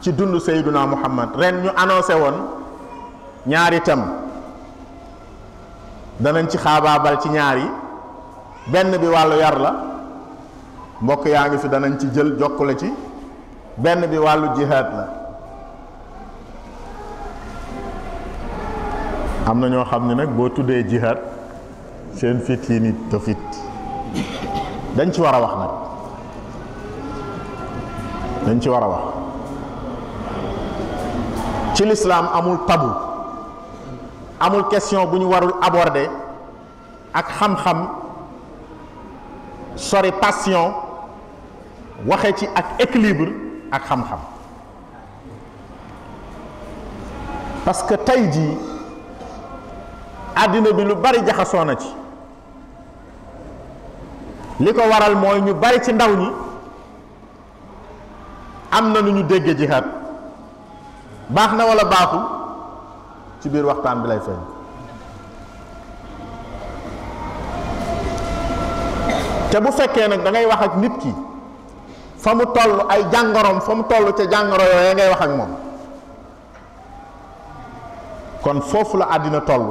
ci dund Seyduna Muhammad ren ñu annoncé woon ñaari thème danañ ci xaabaabal ci ñaar yi benn bi wàllu yar la mbokk yaa ngi fi danañ ci jël jokk la ci benn bi wàllu jihaad la am na ñoo xam ne nag boo tuddee jihaad seen fit yi nit te fit dañ ci war a wax nag dañ ci war a wax ci lislaam amul tabu amul question bu ñu warul aborder ak xam-xam sori passion waxe ci ak équilibre ak xam-xam parce que tey jii àddina bi lu bari jaxasoo na ci li ko waral mooy ñu bari ci ndaw ñi am na nu ñu dégge jihaad baax na walla baaxul ci biir waxtaan bi lay feeñ te bu fekkee nag da ngay wax ak nit ki fa mu toll ay jàngoroom fa mu toll ca jàngoro yooya ngay wax ak moom kon foofu la àddina toll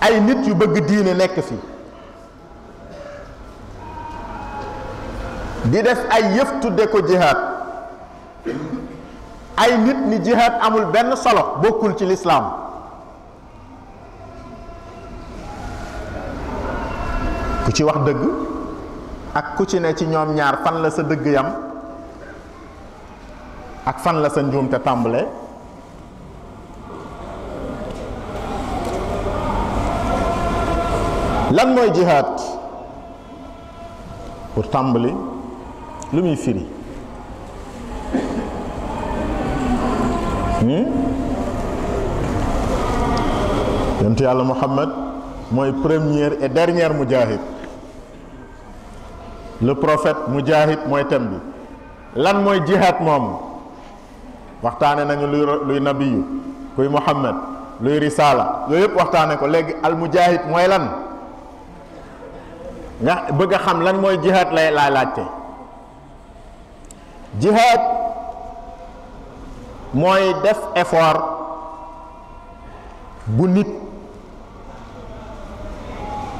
ay nit yu bëgg diine nekk fi di def ay yëf tudde ko jihaad ay nit ni jihaad amul benn solo bokkul ci lislaam ku ci wax dëgg ak ku ci ne ci ñoom ñaar fan la sa dëgg yam ak fan la sa njuumte tàmbale lan mooy jihaad pour tàmbali lu muy firi hmm? yonent yàlla Muhammad mooy première et dernière mujahid le prophète mujahid mooy thème bi lan mooy jihaad moomu waxtaane nañu luy luy nabiyu kuy Muhammad luy risaala yooyu yëpp waxtaane ko léegi al mujahid mooy lan nga bëgg a xam lan mooy jihaad lay laa laajte jihaad mooy def effort bu nit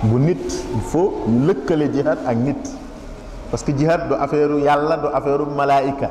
bu nit il faut ñu lëkkale jihaad ak nit parce que jihaad du affaire yàlla du affaire malaayika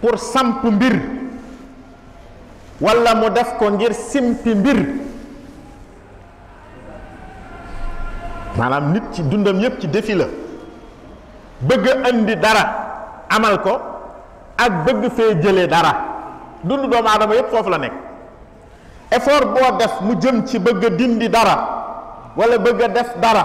pour samp mbir walla mu def ko ngir simpi mbir maanaam nit ci dundam yépp ci défi la bëgg a indi dara amal ko ak bëgg fee jëlee dara dund doomu aadama yépp foofu la nekk effort boo def mu jëm ci bëgg a dindi dara walla bëgg a def dara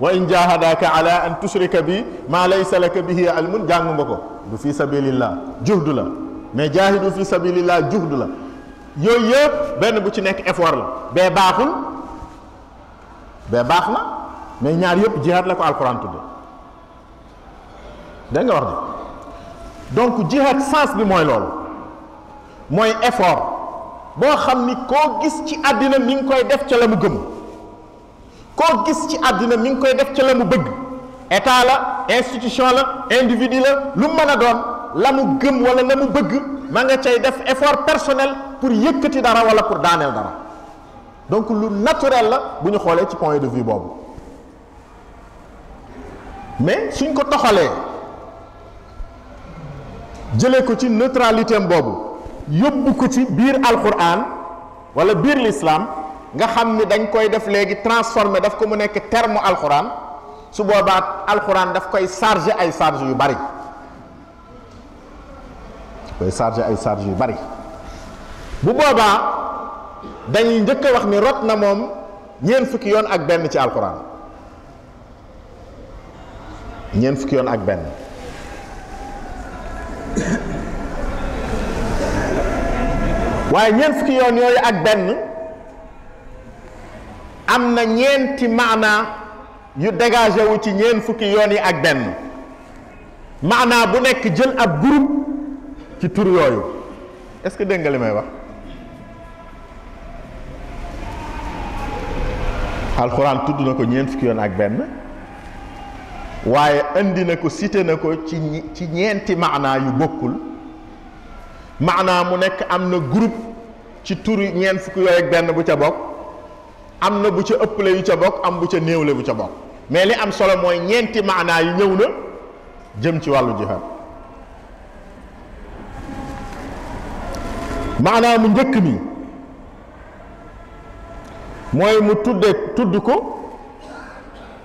wa in jahadaka ala an tushrika bi ma laysa laka bihi ilmun jàng nga ko du fi sabilillah juhdu la mais jaahidu fi sabilillah juhdu la yooyu yëpp benn bu ci nekk effort la bee baaxul bee baax na mais ñaar yëpp jihaad la ko alquran tudde dégg nga wax ji donc jihaad sens bi mooy loolu mooy effort boo xam ni koo gis ci àddina mi ngi koy def ca la mu gëm koo gis ci àddina mi ngi koy def ci la mu bëgg état la institution la individu la lu mën a doon la mu gëm wala la mu bëgg ma nga cay def effort personnel pour yëkkati dara wala pour daaneel dara donc lu naturel la bu ñu xoolee ci point de vue boobu mais suñ ko toxalee jëlee ko ci neutralité am boobu yóbbu ko ci biir alquran wala biir l'islam nga xam ni dañ koy def léegi transformé daf ko mu nekk terme alquran su boobaa alquran daf koy chargé ay charge yu bari koy chargé ay charge yu bari bu boobaa dañuy njëkk a wax ni rot na moom ñeent fukki yoon ak benn ci alquran ñeent fukki yoon ak benn waaye ñeent fukki yoon yooyu ak benn am na ñeenti maanaa yu dégagé wu ci ñeent fukki yoon yi ak benn maanaa bu nekk jël ab groupe ci tur yooyu est-ce que dégg nga li may wax alxuraan tudd na ko ñeent fukki yoon ak benn waaye indi na ko cité na ko ci ci ñeenti maanaa yu bokkul maanaa mu nekk am na groupe ci turu ñeent fukki yooyu ak benn bu ca bokk am na bu ca ëpple yu ca bokk am bu ca néewle bu ca bokk mais li am solo mooy ñeenti maanaa yi ñëw na jëm ci wàllu jihaad maanaa mu njëkk mi mooy mu tudde tudd ko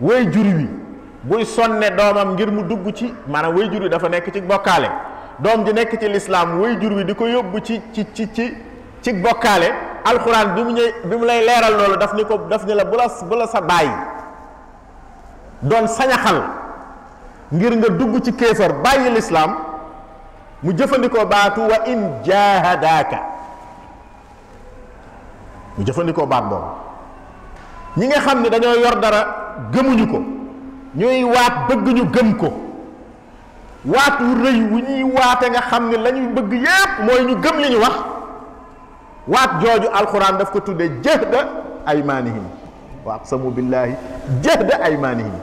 way jur wi buy sonne doomam ngir mu dugg ci maanaam way jur wi dafa nekk ci bokkaale doom ji nekk ci lislaam way jur wi di ko yóbbu ci ci ci ci ci bokkaale alxuraan bi mu ñëw bi mu lay leeral loolu daf ni ko daf ni la bu la bu la sa bàyyi doon sañaxal ngir nga dugg ci kéefar bàyyi lislaam mu jëfandikoo baatu wa in jaahadaaka mu jëfandikoo baat boobu ñi nga xam ne dañoo yor dara gëmuñu ko ñooy waat bëgg ñu gëm ko waat wu rëy wu ñuy waate nga xam ne la ñuy bëgg yépp mooy ñu gëm li ñu wax waat jooju alxuraan daf ko tuddee jëhda aymaanihim wa aqsamu billahi jëhda aymaanihim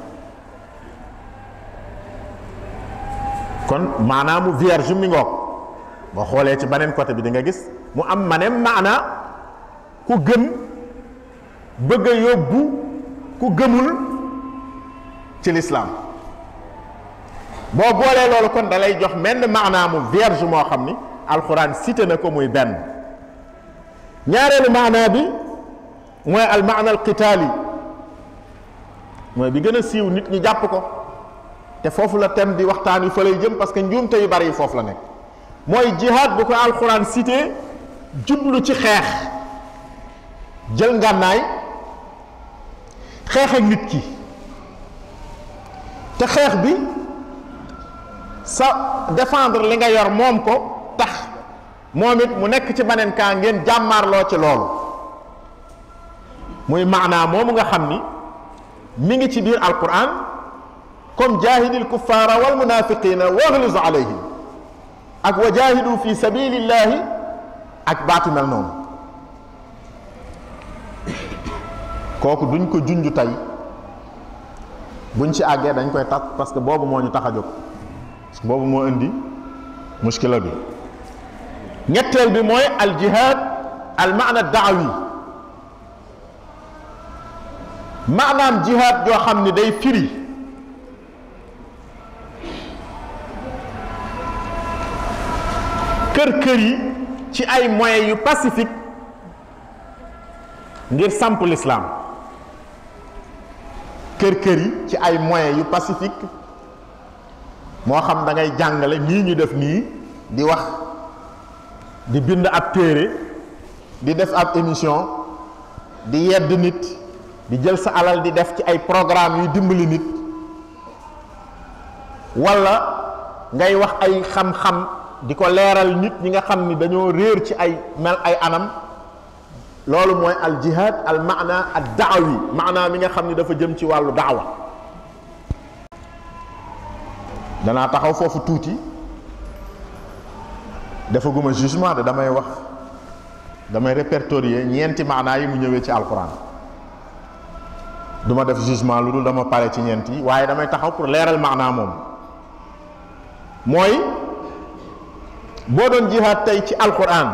kon maanaamu vierge mi ngoog boo xoolee ci beneen côté bi di nga gis mu am maneem maana ku gëm bëgg a yóbbu ku gëmul ci lislaam boo boolee loolu kon da lay jox menn maanaamu vierge moo xam ni alxuraan cité na ko muy benn ñaareelu maanaa bi mooy al maana al qitaali mooy bi gën a siiw nit ñi jàpp ko te foofu la thème di waxtaan wi fa lay jëm parce que njuumte yu bari yi foofu la nekk mooy jihaad bu ko alxuraan cité jublu ci xeex jël ngànnaay xeex ak nit ki te xeex bi sa défendre li nga yor moom ko tax moom it mu nekk ci beneen kaa ngeen jàmmaarloo ci loolu muy maanaa moomu nga xam ni mi ngi ci biir alquran comme jaahidil kuffaara wal munaafiqiina wagluz alayhim ak wa jaahidu fi sabilillahi ak baatu mel noonu kooku duñ ko junj tey buñ ci àggee dañ koy tas parce que boobu moo ñu tax a jóg boobu moo indi muskila bi ñetteel bi mooy al jihaad al maana daawi maanaam jihaad joo xam ne day firi kër kër yi ci ay moyens yu pacifique ngir samp lislaam kër kër yi ci ay moyens yu pacifique moo xam da ngay jàngale nii ñu def nii di wax di bind ab téere di def ab émission di yedd nit di jël sa alal di def ci ay programme yuy dimbali nit walla ngay wax ay xam-xam di ko leeral nit ñi nga xam ni dañoo réer ci ay mel ay anam loolu mooy al jihaad al maana ad daawi maana mi nga xam ni dafa jëm ci wàllu daawa danaa taxaw foofu tuuti dafa guma jugement de damay wax damay répertorier ñeenti maanaa yi mu ñëwee ci alquran duma def jugement lu dul dama pare ci ñeent yi waaye damay taxaw pour leeral maanaa moom mooy boo doon jihaad tey ci alquran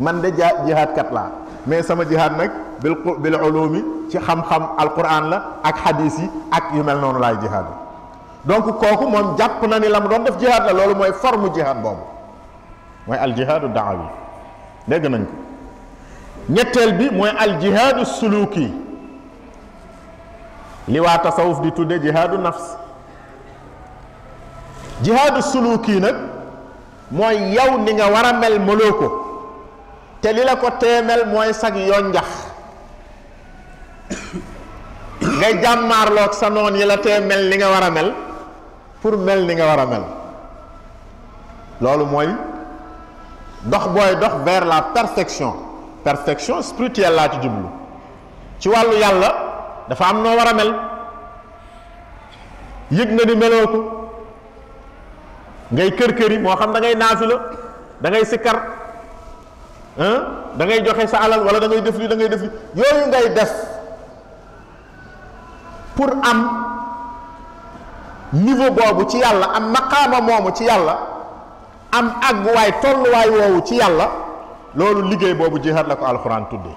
man de ja jihaad kat laa mais sama jihaad nag bil bil ulumi ci xam-xam alquran la ak hadis yi ak yu mel noonu laay jihaad donc kooku moom jàpp na ni la mu doon def jihaad la loolu mooy forme jihaad boobu mooy al jihaadu daawi dégg nañ ko ñetteel bi mooy al jihaadu suluki li waa tasawuf di tudde jihaadu nafs jihaadu suluki nag mooy yow ni nga war a mel mëloo ko te li la ko teemel mooy sag yoon njax nga jàmmaarloog sa noon yi la tee mel ni nga war a mel pour mel ni nga war a mel loolu mooy dox booy dox vers la perfection perfection spirituelle laa ci jublu ci wàllu yàlla dafa am noo war a mel yëg nga ni meloo ko ngay kër kër yi moo xam da ngay naafila da ngay sikkar ah da ngay joxe sa alal wala da ngay def li da ngay def li yooyu ngay def pour am niveau boobu ci yàlla am maqaama moomu ci yàlla am àgguwaay tolluwaay woowu ci yàlla loolu liggéey boobu jihaad la ko alxuraan tuddee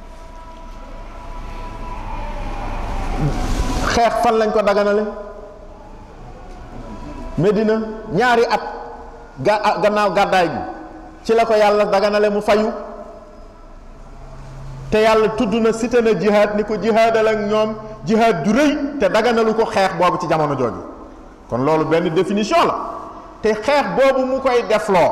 xeex fan lañ ko daganale Medina ñaari at ga ah, gannaaw gàddaay bi ci la ko yàlla daganale mu fayu te yàlla tudd na cité na jihaad ni ko jihaadal ak ñoom jihaad ju rëy te daganalu ko xeex boobu ci jamono jooju kon loolu benn définition la te xeex boobu mu koy defloo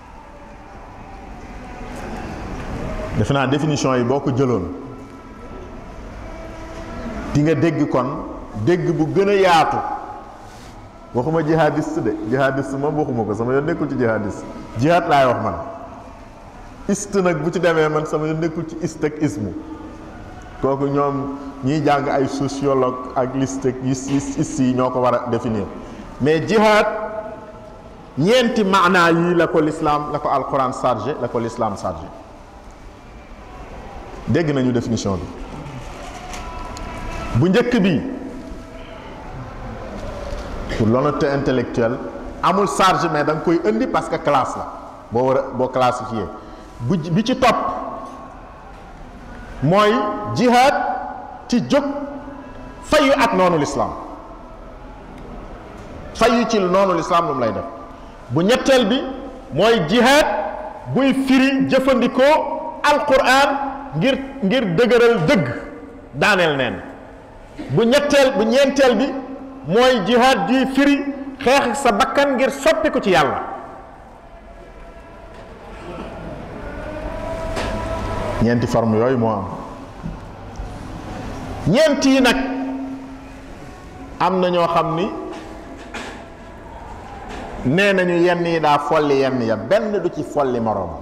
defe naa définition yi boo ko jëloon di nga dégg kon dégg bu gën a yaatu waxuma jihadiste de jihadiste moom waxuma ko sama yoon nekkul ci jihadiste jihad laay wax man ist nag bu ci demee man sama yoon nekkul ci ist ak ismu kooku ñoom ñiy jàng ay sociologue ak liste ak is is yi ñoo ko war a définir mais jihad ñeenti maanaa yi la ko lislaam la ko alquran chargé la ko lislaam chargé dégg nañu définition bi bu njëkk bi pour l'honnêteté intellectuelle amul charge mais da nga koy indi parce que classe la boo war a boo classifié bu bi ci topp mooy jihaad ci jóg fayu ak noonu lislaam fayu ci noonu lislaam lu mu lay def bu ñetteel bi mooy jihaad buy firi jëfandikoo alquran ngir ngir dëgëral dëgg daaneel neen bu ñetteel bu ñeenteel bi mooy jihaad juy firi xeex sa bakkan ngir soppi ko ci yàlla ñeenti forme yooyu moo am ñeent yi nag am na ñoo xam ni nee nañu yenn yi daa folli yenn ya benn du ci folli moroomam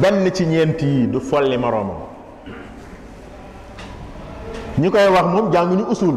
benn ci ñeent yi du folli moroomam ñu koy wax moom jànguñu usul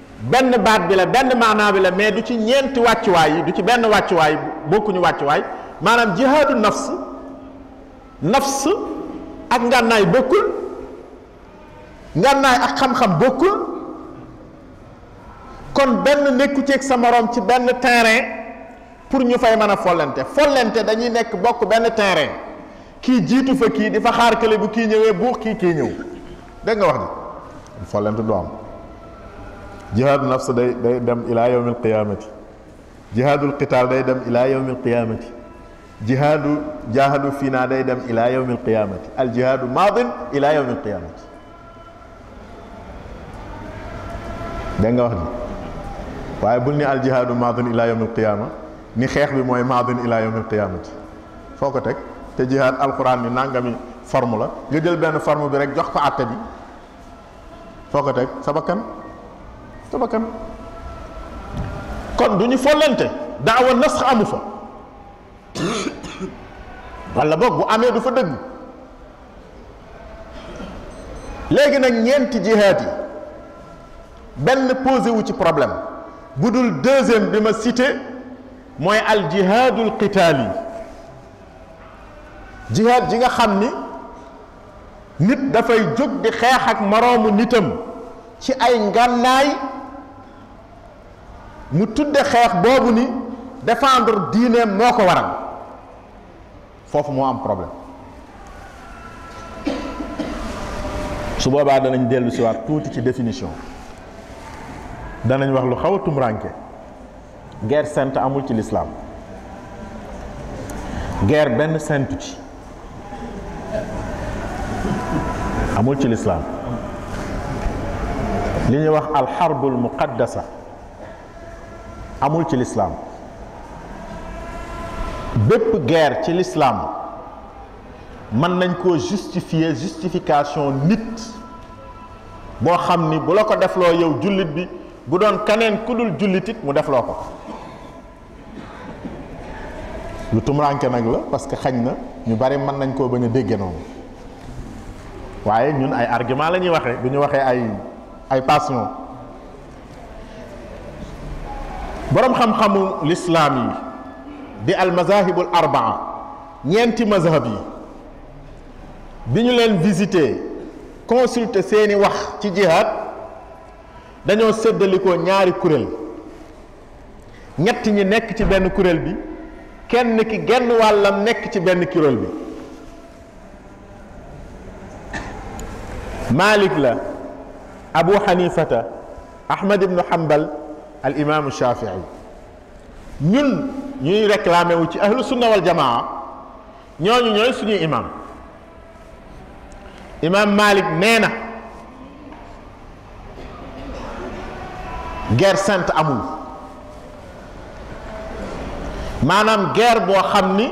benn baat bi la benn maanaa bi la mais du ci ñeenti wàccuwaay yi du ci benn wàccuwaay bokkuñu wàccuwaay maanaam jihaadu nafs nafs ak ngànnaay bokkul ngànnaay ak xam-xam bokkul kon benn nekku ceeg sa moroom ci benn terrain pour ñu fay mën a follente follente dañuy nekk bokk benn terrain kii jiitu fa kii di fa xaar kële bu kii ñëwee buux kii kii ñëw dégg nga wax ji follent du am jihaadu nafs day day dem ilaa yawmil qiyaamati jihaadul qitaal day dem ilaa yawmil qiyaamati jihaadu jaahadu fii naa day dem ilaa yawmil qiyaamati al jihaadu maadin ilaa yawmil qiyaamati dégg nga wax ji waaye bul ni aljihaadu maadun ila yawmil qiyaama ni xeex bi mooy maadun ila yawmil qiyaamati foo ko teg te jihaad alquran ni nangami forme la nga jël benn forme bi rek jox ko àtte bi foo ko teg sa bakkan sa bakkan kon du ñu follante daawa nasx amu fa walla boog bu amee du fa dëgg léegi nag ñeenti jihaad yi benn posé wu ci problème bu dul deuxième bi ma cité mooy al jihaadul qitaal yi jihaad ji nga xam ni nit dafay jóg di xeex ak moroomu nitam ci ay ngànnaay mu tudde xeex boobu ni défendre diineem moo ko waral foofu moo am problème su boobaa danañ dellu si waat tuuti ci définition danañ wax lu xaw a tumranke guerre sainte amul ci lislaam guerre benn sainte ci amul ci lislaam li ñuy wax alxarbul muqaddasa amul ci lislaam bépp guerre ci lislaam mën nañ koo justifier justification nit boo xam ni bu la ko defloo yow jullit bi bu doon kaneen ku dul jullit it mu defloo ko lu tumuraanke nag la parce que xañ na ñu bari mën nañ koo bañ a dégge noonu waaye ñun ay argument la ñuy waxee du ñu waxee ay ay passion boroom xam-xamu lislaam yi di al mazahibul arbaa ñeenti mazhab yi bi ñu leen visité consulter seeni wax ci jihaad dañoo séddalikoo ñaari kuréel ñett ñi nekk ci benn kuréel bi kenn ki genn wàllam nekk ci benn kuréel bi Malik la Abu Hanifata Ahmad ibnu Hanbal al imaamu Shafii ñun ñuy réclamé wu ci ahlu sunna wal jamaa ñooñu ñooy suñuy imaam imaam Malik nee na guerre sainte amul maanaam guerre boo xam ni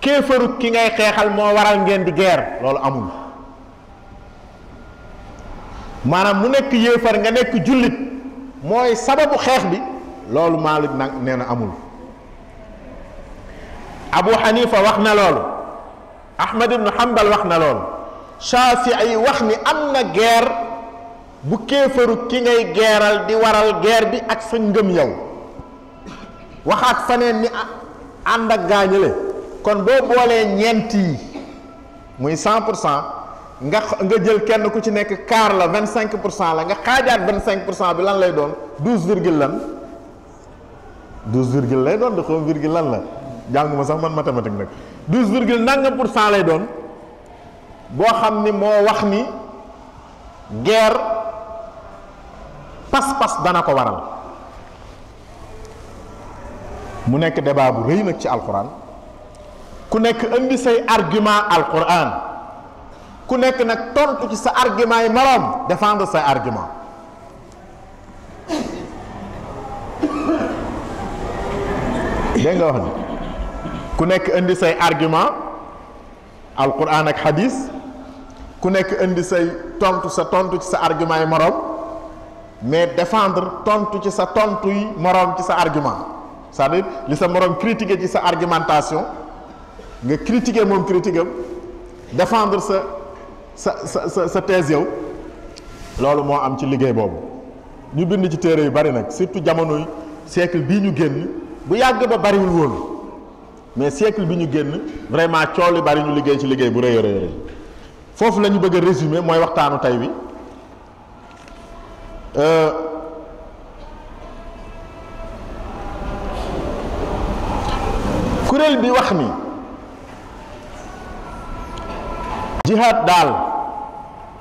kéefaruk ki ngay xeexal moo waral ngeen di guerre loolu amul maanaam mu nekk yéefar nga nekk jullit mooy sababu xeex bi loolu Maalik nag nee na amul Abu Hanifa wax na loolu Ahmad ibn Hanbal wax na loolu Shaafi'i wax ni am na guerre bu kéefaru ki ngay geeral di waral guerre bi ak sa ngëm yow waxaat faneen ni ànd ak gaañale kon boo boolee ñeent yi muy cent pour cent nga nga jël kenn ku ci nekk quart la vingt cinq pour cent la nga xaajaat vingt cinq pour cent bi lan lay doon douze virgule lan douze virgule lay doon de xaw virgule lan la jànguma sax man mathématique nag douze virgule nangam pour cent lay doon boo xam ni moo wax ni guerre pas-pas dana ko waral mu nekk débat bu rëy nag ci alquran ku nekk indi say argument alquran ku nekk nag tontu ci sa argument yi moroom défendre say argument dégg nga wax ni ku nekk indi say argument alquran ak xadis ku nekk indi say tontu sa tontu ci sa argument yi moroom mais défendre tontu ci sa tontu yi moroom ci sa argument cest à li sa moroom critiqué ci sa argumentation nga critiqué moom critique am défendre sa sa sa sa sa thèse yow loolu moo am ci liggéey boobu ñu bind ci téere yu bari nag surtout jamonoy siècle bii ñu génn bu yàgg ba bariwul woon mais siècle bi ñu génn vraiment coow li bari ñu liggéey ci liggéey bu rëy a rëy foofu la ñu bëgg a résumer mooy waxtaanu tey bi euh, kuréel bi wax ni jihaad daal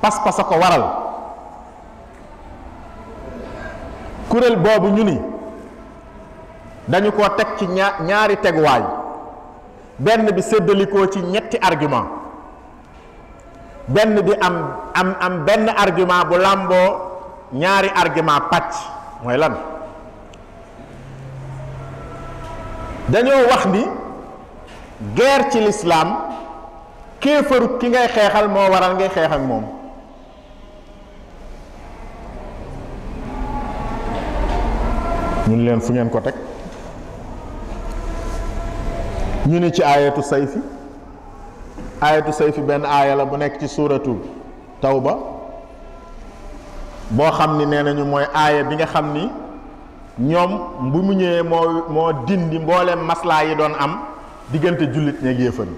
pas-pas a ko waral kuréel boobu ñu ni dañu ko teg ci ñaar ñaari teguwaay benn bi séddalikoo ci ñetti argument benn bi am am am benn argument bu làmboo ñaari argument pàcc mooy lan dañoo wax ni guerre ci lislaam kéefaru ki ngay xeexal moo waral ngay xeex ak moom ñu ne leen fu ngeen ko teg ñu ne ci aayatu sayfi aayatu sayfi benn aaya la bu nekk ci suuratu tawba boo xam ni nee nañu mooy aaya bi nga xam ni ñoom bu mu ñëwee moo moo dindi mbooleem maslaa yi doon am diggante jullit ñeeg yéefar yi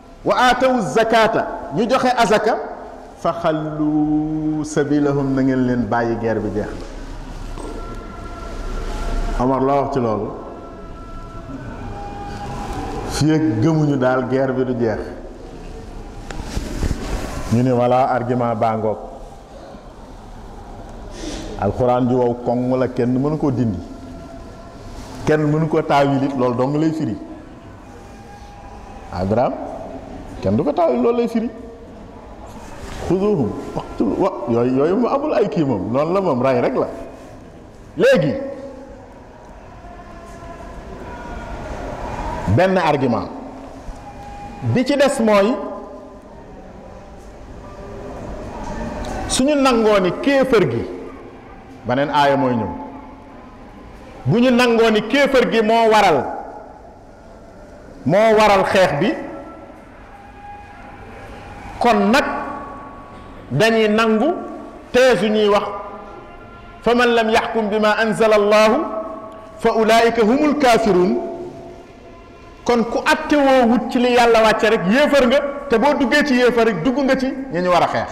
wa aatawu zakata ñu joxe azaka fa xallu sabilahum na ngeen leen bàyyi guerre bi jeex na Omar loo wax ci loolu fii ak gëmuñu daal guerre bi du jeex ñu ne walla argument baa ngoog alxuraan ju wow koŋ la kenn mënu koo dindi kenn mënu ko taawilit loolu dong lay firi agraam kenn du ko taawil loolu lay firi xuduhum waxtul wa yooyu yooyu mu amul ay kii moom noonu la moom ray rek la léegi benn argument bi ci des mooy suñu nangoo ni kéefër gi beneen aaya mooy ñëw bu ñu nangoo ni kéefër gi moo waral moo waral xeex bi kon nag dañuy nangu teesu ñuy wax fa man lam yaxkum bi ma anzala allahu fa ulaayika humul kaafiruun kon ku atte woo wut ci li yàlla wàcce rek yéefar nga te boo duggee ci yéefar rek dugg nga ci ñi ñu war a xeex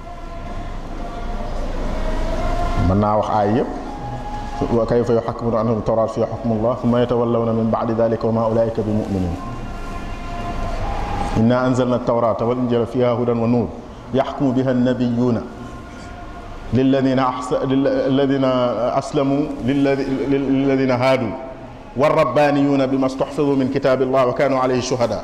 mën naa wax aay yëpp وكيف يحكمون عنهم التوراة في حكم الله ثم يتولون من بعد ذلك وما أولئك بمؤمنين إنا أنزلنا التوراة والإنجيل فيها هدى ونور يحكم بها النبيون للذين أحس... للذين أسلموا للذين هادوا والربانيون بما استحفظوا من كتاب الله وكانوا عليه شهداء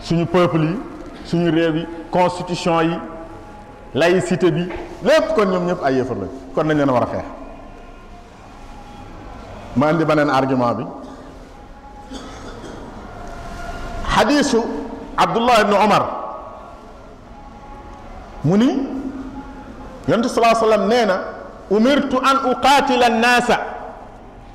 suñu peuple yi suñu réew yi constitution yi laïcité bi lépp kon ñoom ñëpp ay yéefar lañ kon nañ leen war a xeex ma indi beneen argument bi xadiisu abdullah ibnu omar mu ni yontu salaa sallam nee na umirtu an uqaatila annaasa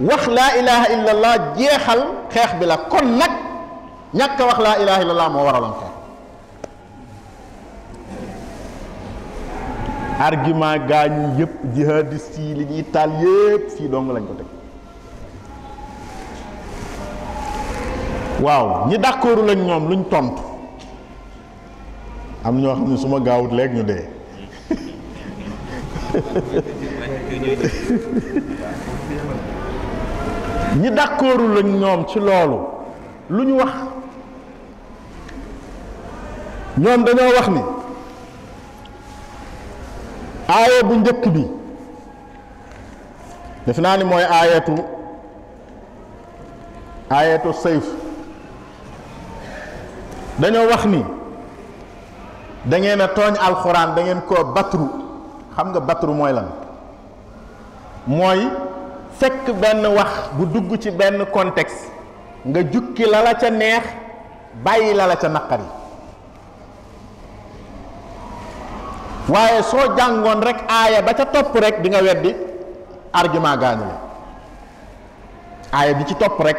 wax laa ilaha illa allah jeexal xeex bi la kon nag ñàkk wax laa ilaha illa allah moo waraloon xeex argument gaa ñi yëpp jihadiste yi li ñuy taal yëpp fii dong lañ ko teg waaw ñi d'accord lañ ñoom luñ tontu am ñoo xam ne su ma gaawut léegi ñu dee ñi d'accordul lañ ñoom ci loolu lu ñu wax ñoom dañoo wax ni aaya bu njëkk bi def naa ni mooy aayatu aayatu sayf dañoo wax ni da ngeen a tooñ alxuraan da ngeen koo batru xam nga batru mooy lan mooy fekk benn wax bu dugg ci benn contexte nga jukki la la ca neex bàyyi la la ca naqari waaye soo jàngoon rek aaya ba ca topp rek di nga weddi argument gaañu la aaya bi ci topp rek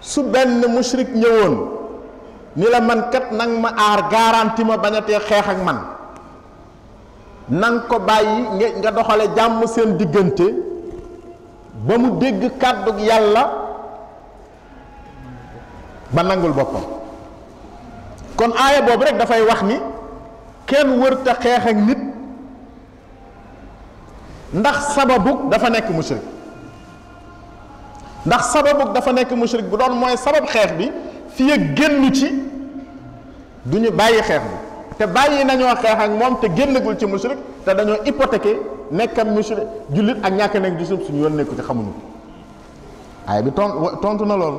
su benn mushrik ñëwoon ni la man kat nag ma aar garanti ma bañatee xeex ak man nang ko bàyyi nga doxale jàmm seen diggante ba mu dégg kàddu yàlla ba nangul boppam kon aaya boobu rek dafay wax ni kenn wërta xeex ak nit ndax sababuk dafa nekk mushrik ndax sababuk dafa nekk mushrik bu doon mooy sabab xeex bi fii ak génn ci du ñu bàyyi xeex bi te bàyyi nañoo xeex ak moom te génnagul ci mushrik te dañoo hypothéqué nekkam mushrik jullit ak ñàkk nekk jullit suñu yoon nekku ci xamuñu aaya bi ton tontu na loolu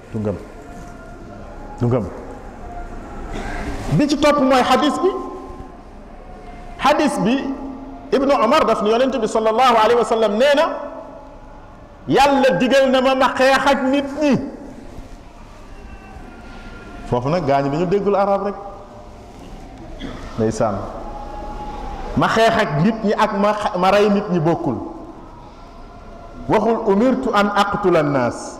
du ngëm du ngëm bi ci topp mooy xadis bi xadis bi ibnu omar daf ni yonente bi sallallahu alayhi wa sallam nee na yàlla digal na ma ma xeex ak nit ñi foofu nag gaañu dañu déggul arab rek ndeysaan ma xeex ak nit ñi ak ma ma rey nit ñi bokkul waxul umirtu an aqtula annaas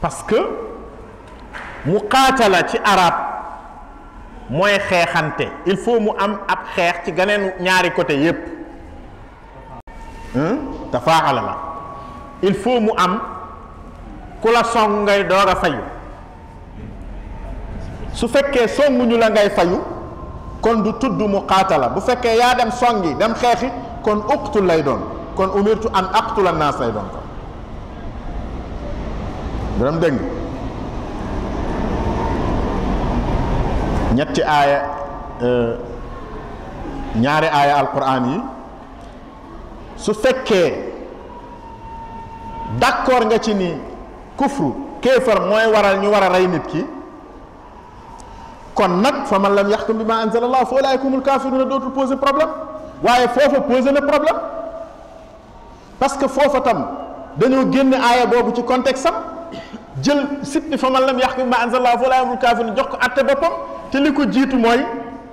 parce que mu qaatala ci arab mooy xeexante il faut mu am ab xeex ci ganeen ñaari côté yépp tafaala la il faut mu am ku la song ngay door a fayu su fekkee songuñu la ngay fayu kon du tudd mu qaatala bu fekkee yaa dem songi dem xeexi kon uqtul lay doon kon umirtu an aqtula naas lay doon kon borom dégg ñetti aaya ñaari aaya alquran yi su fekkee d'accord nga ci ni kufru kéefar mooy waral ñu war a rey nit ki kon nag fa man lam yaxkum bi ma anzala allah fa ulaayka humul kaafiruuna dootul poser problème waaye foofa poser na problème parce que foofa tam dañoo génne aaya boobu ci contexte am jël sit ni fa man lam yaxkum bi ma anzala allah fa ulaayka humul kaafiruuna jox ko atte boppam te li ko jiitu mooy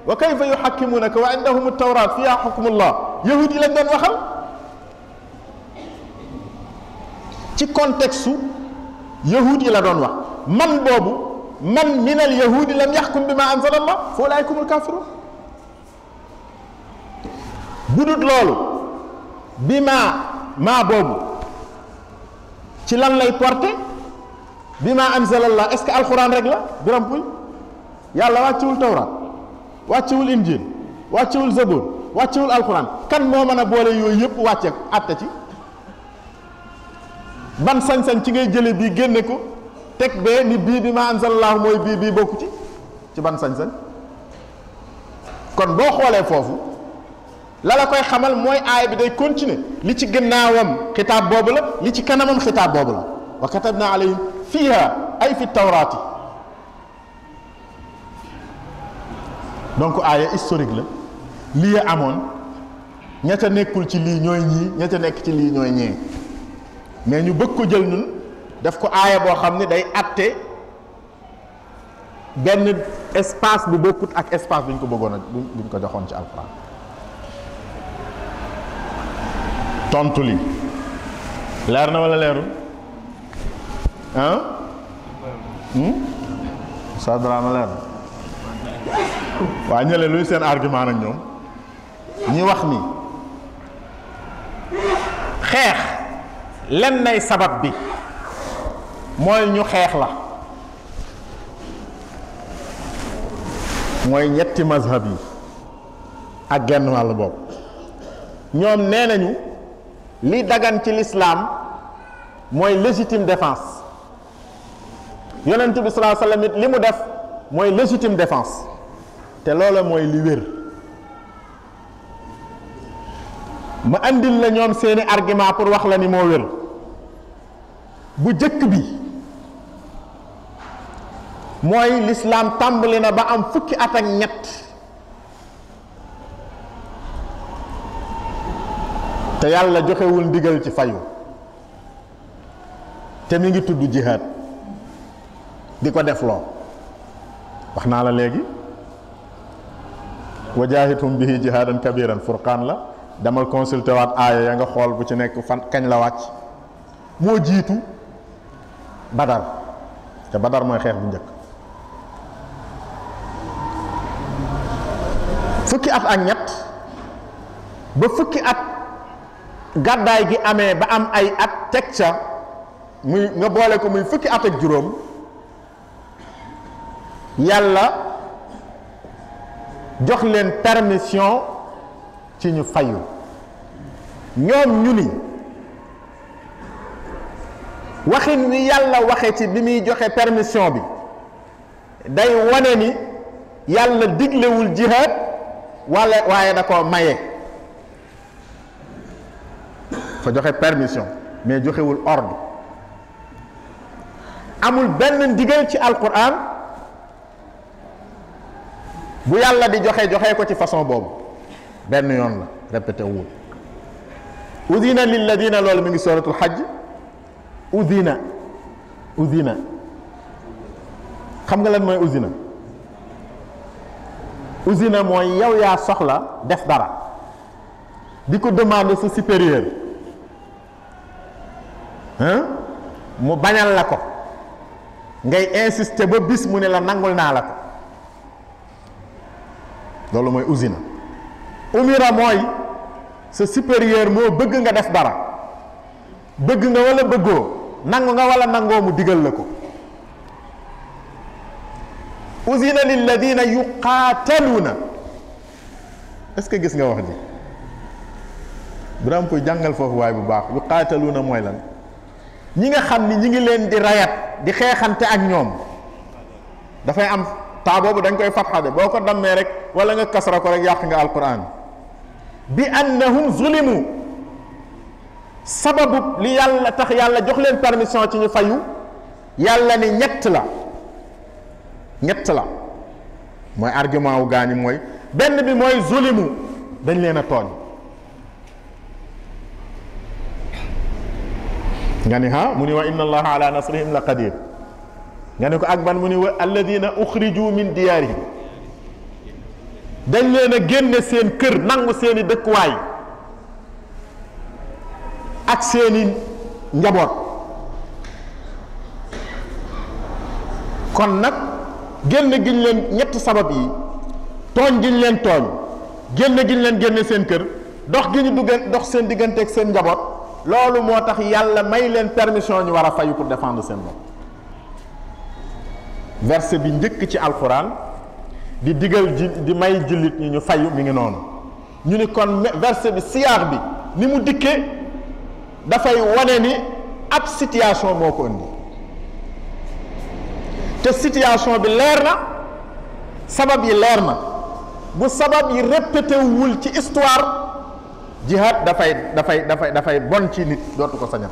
wa kayfa yuxakkimuunaka wa indahum tawraat fiha xukmullah yahud yi lañ doon waxal ci contexte su yahud yi la doon wax man boobu man min al yahudi lam yaxkum bi ma anzala allah fa ulaayka humul kaafiruun bu dut loolu bi maa maa boobu ci lan lay porté bi ma anzala allah est-ce que alxuraan rek la biram puy yàlla wàccewul tawraat wàccewul injil wàccewul zabur wàccewul alquran kan moo mën a boole yooyu yëpp wàcce àtte ci ban sañ-sañ ci ngay jële bii génne ko teg bee ni bii bi ma anzalallahu mooy bii bii bokku ci ci ban sañ-sañ kon boo xoolee foofu la la koy xamal mooy aaya bi day continuer li ci gannaawam xitaab boobu la li ci kanamam xitaab boobu la wa katabna alayhim fiha ay fi tawraati donc aaya historique la lii amoon ña ca nekkul ci lii ñooy ñii ña ca nekk ci lii ñooy ñee mais ñu bëgg ko jël ñun daf ko aaya boo xam ne day atte benn espace bu bokkut ak espace bu ñu ko bëggoon a bu ñu ko joxoon ci alxuraan tontu li leer na wala leerul ah sa drama leer waa ñële luy seen argument nag ñoom ñi wax ni xeex len nay sabab bi mooy ñu xeex la mooy ñetti mazhab yi ak genn wàll boobu ñoom nee nañu li dagan ci lislaam mooy légitime défense yonent bi salaa sallam it li mu def mooy légitime défense te loola mooy li wér ma andil la ñoom seeni argument pour wax la ni moo wér bu jëkk bi mooy lislaam tàmbali na ba am fukki at ak ñett te yàlla joxewul ndigal ci fayu te mi ngi tudd jihaad di ko def loo wax naa la léegi wa jaahitum bihi jihaadan kabiran furqaan la demal consulté waat aaya ya nga xool bu ci nekk fan kañ la wàcc moo jiitu badar te badar mooy xeex bu njëkk fukki at ak ñett ba fukki at gàddaay gi amee ba am ay at teg ca muy nga boole ko muy fukki at ak juróom yàlla jox leen permission ci ñu fayu ñoom ñu ni waxin wi yàlla waxe ci bi muy joxe permission bi day wane ni yàlla diglewul jihaad wala waaye da ko maye fa joxe permission mais joxewul ordre amul benn ndigal ci alquran bu yàlla di joxe joxe ko ci façon boobu benn yoon la répété wul udina lilladina loolu mi ngi suratul xajj udina udina xam nga lan mooy udina udina mooy yow yaa soxla def dara di ko demander sa supérieur hein mu bañal la ko ngay insister ba bis mu ne la nangul naa la ko loolu mooy usina umira mooy sa supérieur moo bëgg nga def dara bëgg nga wala bëggoo nangu nga wala nangoo mu digal la ko usina lilladina yuqaataluuna est-ce que gis nga wax ji Birame Pouy jàngal foofu waay bu baax yu xaatalu na mooy lan ñi nga xam ni ñi ngi leen di rayat di xeexante ak ñoom dafay am taa boobu dañ koy fatxade boo ko dammee rek wala nga kasra ko rek yàq nga alquran bi annahum zulimu sababu li yàlla tax yàlla jox leen permission ci ñu fayu yàlla ni ñett la ñett la mooy argument wu gaañu mooy benn bi mooy zulimu dañ leen a tooñ nga ni ha mu ni wa inna allaha ala nasrihim la qadir nga ni ko ak ban mu ni wa alladina uxriju min diyaarihim dañ leen a génne seen kër nangu seeni dëkkuwaay ak seeni njaboot kon nag génn giñ leen ñetti sabab yi tooñ giñ leen tooñ génn giñ leen génne seen kër dox gi ñu dugg dox seen diggante ak seen njaboot loolu moo tax yàlla may leen permission ñu war a fayu pour défendre seen bopp verset bi njëkk ci alxuraan di digal ji di may jullit ñi ñu fayu mi ngi noonu ñu ni kon verset bi siyaax bi ni mu dikkee dafay wane ni ab situation moo ko indi te situation bi leer na sabab yi leer na bu sabab yi répété wul ci histoire jihaad dafay dafay dafay dafay bon ci nit dootu ko sañat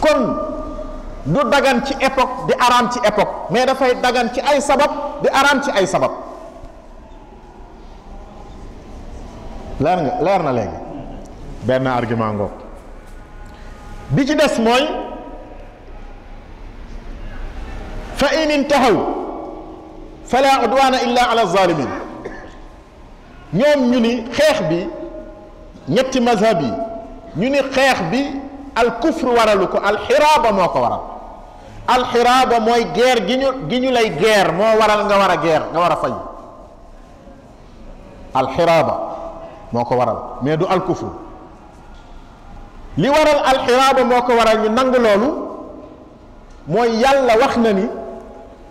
kon du dagan ci époque di araam ci époque mais dafay dagan ci ay sabab di araam ci ay sabab leer nga leer na léegi benn argument ngoog bi ci des mooy fa in intahaw fala udwana illa ala zalimin ñoom ñu ni xeex bi ñetti mazhab yi ñu ni xeex bi al kufr waralu ko al xiraaba moo ko waral alxiraaba mooy geer gi ñu gi ñu lay geer moo waral nga war a geer nga war a fay alxiraaba moo ko waral mais du alkufru li waral alxiraaba moo ko waral ñu nangu loolu mooy yàlla wax na ni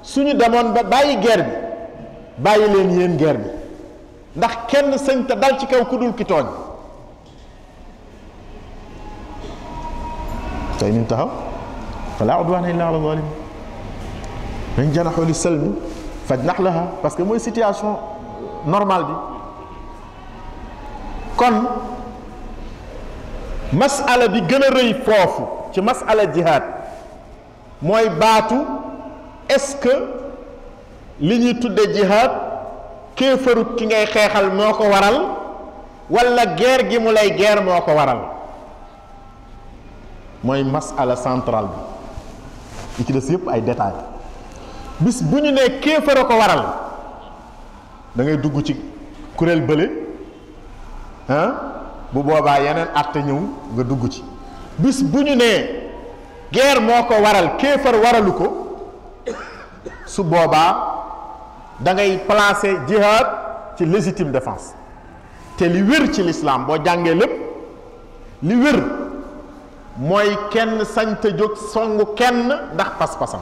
suñu demoon ba bàyyi geer bi bàyyi leen yéen geer bi ndax kenn sëñ te dal ci kaw ku dul ki tooñ tey ñu taxaw fala udwana illa ala zalim dañ janaxoo li salmi faj nax la parce que mooy situation normale bi kon masala bi gën a rëy foofu ci masala jihaad mooy baatu est-ce que li ñuy tudde jihaad kéefarut ki ngay xeexal moo ko waral walla guerre gi mu lay guerre moo ko waral mooy masala centrale bi li ci des yëpp ay détails bis bu ñu nee kéefar a ko waral da ngay dugg ci kuréel bële ah bu boobaa yeneen àtte ñëw nga dugg ci bis bu ñu nee guerre moo ko waral kéefar waralu ko su boobaa da ngay placer jihad ci légitime défense te li wér ci l'islam boo jàngee lépp li wér mooy kenn sañ te jóg songu kenn ndax pas-pasam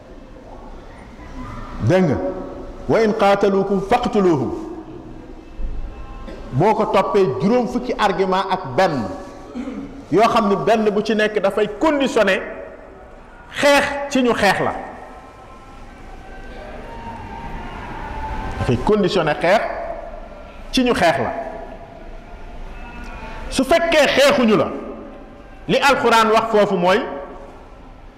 dégg nga wa in qaataluukum faqtuluuhum boo ko toppee juróom fukki argument ak benn yoo xam ne benn bu ci nekk dafay conditionné xeex ci ñu xeex la dafay conditionné xeex ci ñu xeex la su fekkee xeexuñu la li alxuraan wax foofu mooy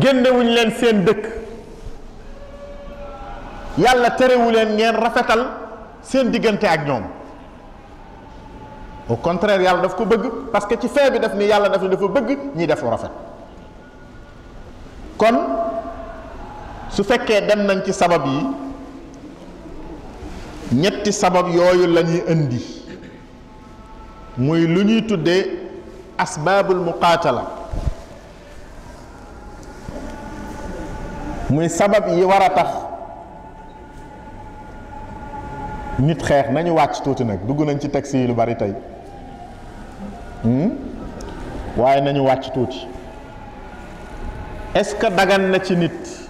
génnewuñ leen seen dëkk yàlla terewu leen ngeen rafetal seen diggante ak ñoom au contraire yàlla daf ko bëgg parce que ci fee bi daf ni yàlla daf ni dafa bëgg ñi def rafet kon su fekkee dem nañ ci sabab yi ñetti sabab yooyu la ñuy indi muy lu ñuy tuddee asbaabul muqaatala muy sabab yi war a tax nit xeex nañu wàcc tuuti nag dugg nañ ci texte yi lu bari tey hmm? waaye nañu wàcc tuuti est-ce que dagan na ci nit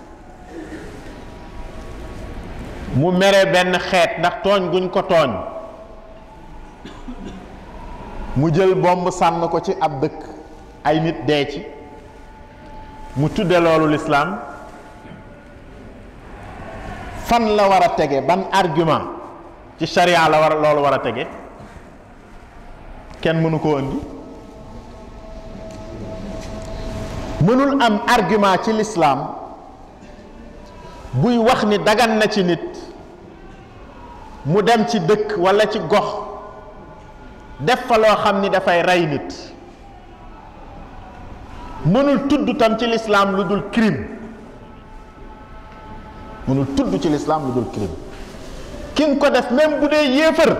mu mere benn xeet ndax tooñ guñ ko tooñ mu jël bomb sànn ko ci ab dëkk ay nit dee ci mu tudde loolu lislaam fan la war a tege ban argument ci charia la war loolu war a tege kenn mënu koo indi mënul am argument ci lislaam buy wax ni dagan na ci nit mu dem ci dëkk walla ci gox def fa loo xam ni dafay rey nit mënul tudd tam ci lislaam lu dul crime mënul tudd ci lislaam lu dul crime ki nga ko def même bu dee yéefar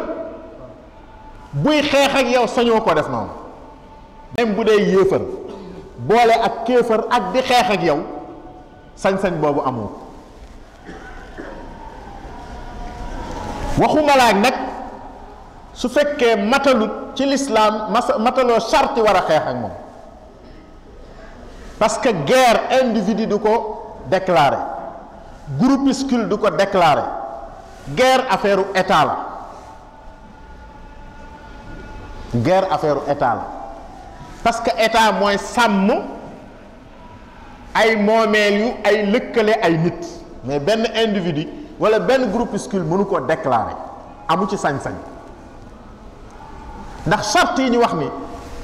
buy xeex ak yow sañoo ko def noonu même bu dee yéefar boole ak kéefar ak di xeex ak yow sañ-sañ boobu amoo waxuma laaj nag su fekkee matalut ci lislaam mas mataloo charti war a xeex ak moom parce que guerre individu du ko déclaré groupuscule du ko déclaré guerre affaire u état la guerre affaire u état la parce que état mooy sàmm ay moomeel yu ay lëkkale ay nit mais benn individu wala benn groupuscule mënu ko déclarer amu ci sañ-sañ ndax charte yi ñu wax ni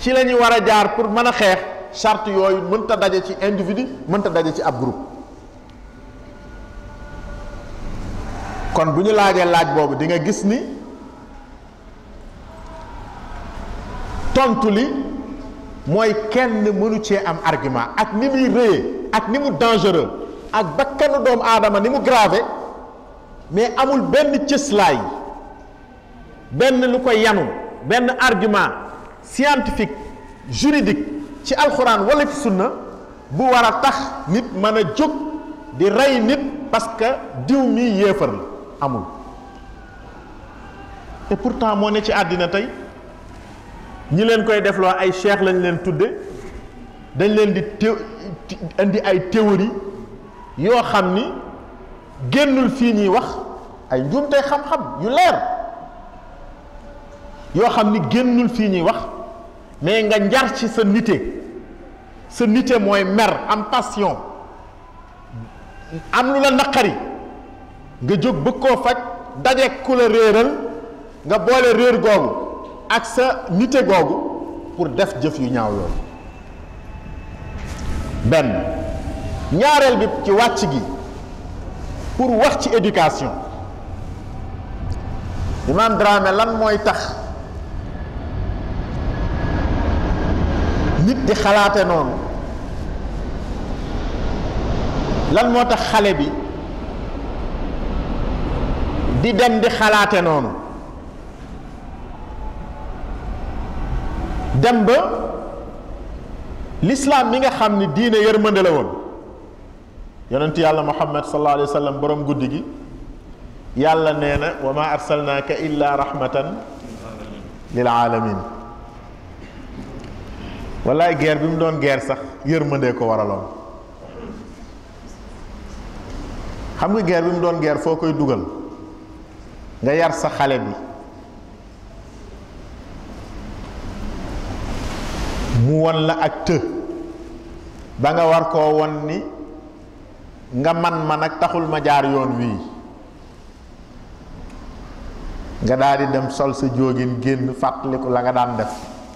ci la ñu war a jaar pour mën a xeex charte yooyu mënta daje ci individu mënta daje ci ab groupe kon bu ñu laajee laaj boobu di nga gis ni tontu li mooy kenn mënu cee am argument ak ni muy rëyee ak ni mu dangereux ak bakkanu doomu aadama ni mu grave mais amul benn cëslaay benn lu ko yanu benn argument scientifique juridique ci alxuraan wala ci sunna bu war a tax nit mën a jóg di rey nit parce que diw mi yéefar la amul et pourtant moo ne ci àddina tey ñi leen koy defloo ay cheikh lañ leen tudde dañ leen di té indi ay théorie yoo xam ni génnul fii ñuy wax ay njuumte xam-xam yu leer yoo xam ni génnul fii ñuy wax mais nga njar ci sa nite sa nite mooy mer am passion am lu la naqari nga jóg bëgg koo faj daje ku la réeral nga boole réer googu ak sa nite googu pour def jëf yu ñaaw yooyu benn ñaareel bi ci wàcc gi pour wax ci éducation imaam Dramé lan mooy tax nit di xalaate noonu lan moo tax xale bi di dem di xalaate noonu dem ba lislaam mi nga xam ni diine yërmande la woon yonent yàlla muhammad sallallahu alayhi wa sallam borom guddi gi yàlla nee na wa ma arsalnaaka illa rahmatan lil alamin wallaay guerre bi mu doon guerre sax yërmandee ko waraloon xam nga guerre bi mu doon guerre foo koy dugal nga yar sa xale bi mu won la ak të ba nga war koo won ni nga man ma nag taxul ma jaar yoon wii nga daal di dem sol sa jógin génn fàttaliku la nga daan def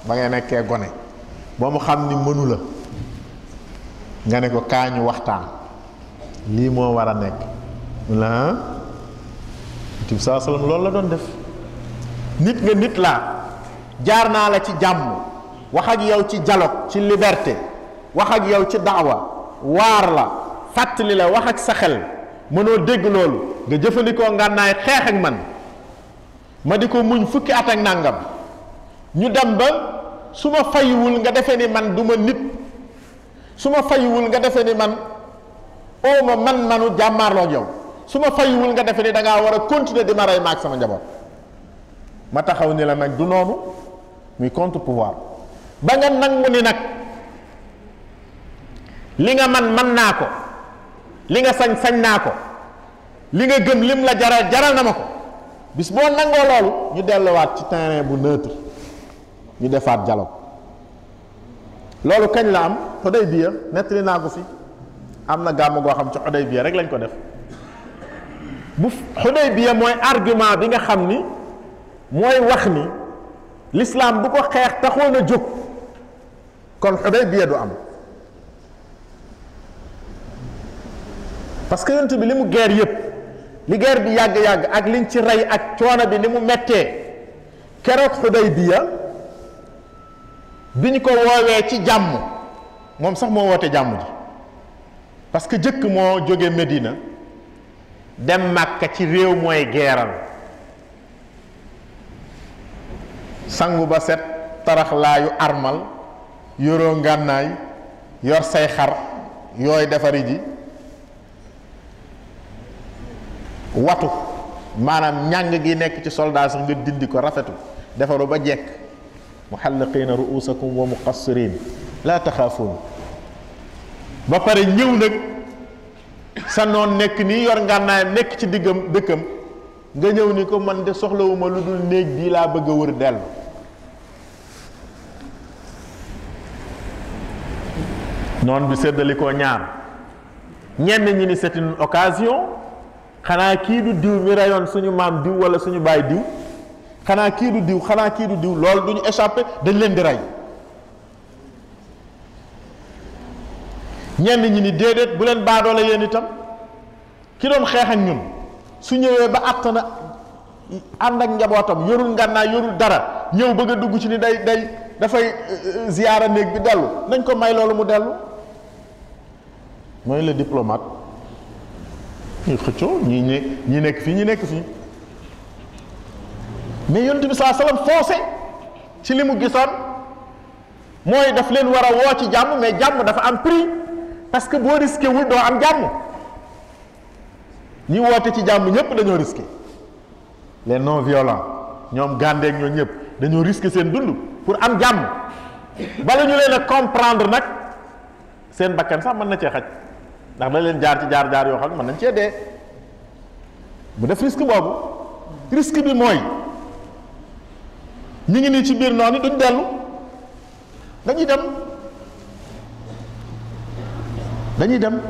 ba nga nekkee gone ba mu xam ni mënu la nga ne ko kaañu waxtaan lii moo war a nekk mu la ah tib saa salaam loolu la doon def nit nga nit laa jaar naa la ci jàmm wax ak yow ci dialogue ci liberté wax ak yow ci daawa waar la fàttali la wax ak sa xel mënoo dégg loolu nga jëfandikoo ngànnaay xeex ak man ma di ko muñ fukki at ak nàngam ñu dem ba su ma fayiwul nga defee ni man du ma nit su ma fayiwul nga defee ni man oo ma man manu jàmmaarloo ak yow su ma fayiwul nga defee ni da ngaa war a continuer di ma rey maag sama njaboot ma taxaw ni la nag du noonu muy contre pouvoir ba nga nangu ni nag li nga man man naa ko li nga sañ sañ naa ko li nga gëm lim la jaral jaral na ma ko bis boo nangoo loolu ñu delluwaat ci terrain bu neutre ñu defaat dialogue loolu kañ la am Xudaybiya nettali naa ko fi am na gàmm goo xam ci Xudaybiya rek lañ ko def bu Xudaybiya mooy argument bi nga xam ni mooy wax ni l'islam bu ko xeex taxoon a jóg kon Xudaybiya du am parce que yonent bi li mu guerre yëpp li guerre bi yàgg-yàgg ak liñ ci rey ak coono bi ni mu mettee keroog Xudaybiya bi ñu ko woowee ci jàmm moom sax moo woote jàmm ji parce que jëkk moo jóge Medina dem Màkka ci réew mooy geeral sangu ba set taraxlaayu armal yoroo ngànnaay yor say xar yooy defari ji watu maanaam ñàng gi nekk ci soldat sax nga dindi ko rafetu defaru ba jekk muxalliqiina ruusakum wa muqassirin laa taxaafuun ba pare ñëw nag sa noon nekk nii yor ngànnaayam nekk ci diggam dëkkam nga ñëw ni ko man de soxlawuma lu dul néeg bii laa bëgg a wër dellu noon bi séddali ko ñaar ñenn ñi ni c'est une occasion xanaa kii du diw mi rayoon suñu maam diw wala suñu baay diw xanaa kii du diw xanaa kii du diw loolu duñu échappé dañ leen di rey ñenn ñi ni déedéet bu leen baadoole yéen itam ki doon xeex ak ñun su ñëwee ba àtt na ànd ak njabootam yorul ngànnaay yorul dara ñëw bëgg a dugg ci ni day day dafay ziyaara néeg bi dellu nañ ko may loolu mu dellu mooy le diplomate ñuy xëccoo ñi ne ñi nekk fii ñi nekk fii mais yonent bi saa salaam forcé ci li mu gisoon mooy daf leen war a woo ci jàmm mais jàmm dafa am prix parce que boo risqué wul doo am jàmm ñi woote ci jàmm ñëpp dañoo risqué les non violents ñoom gàndeek ñoo ñëpp dañoo risqué seen dund pour am jàmm bala ñu leen a comprendre nag seen bakkan sax mën na cee xaj ndax da leen jaar ci jaar jaar yoo xam ne mën nañ cee dee mu def risque boobu risque bi mooy ñu ngi nii ci biir noonu duñ dellu dañuy dem dañuy dem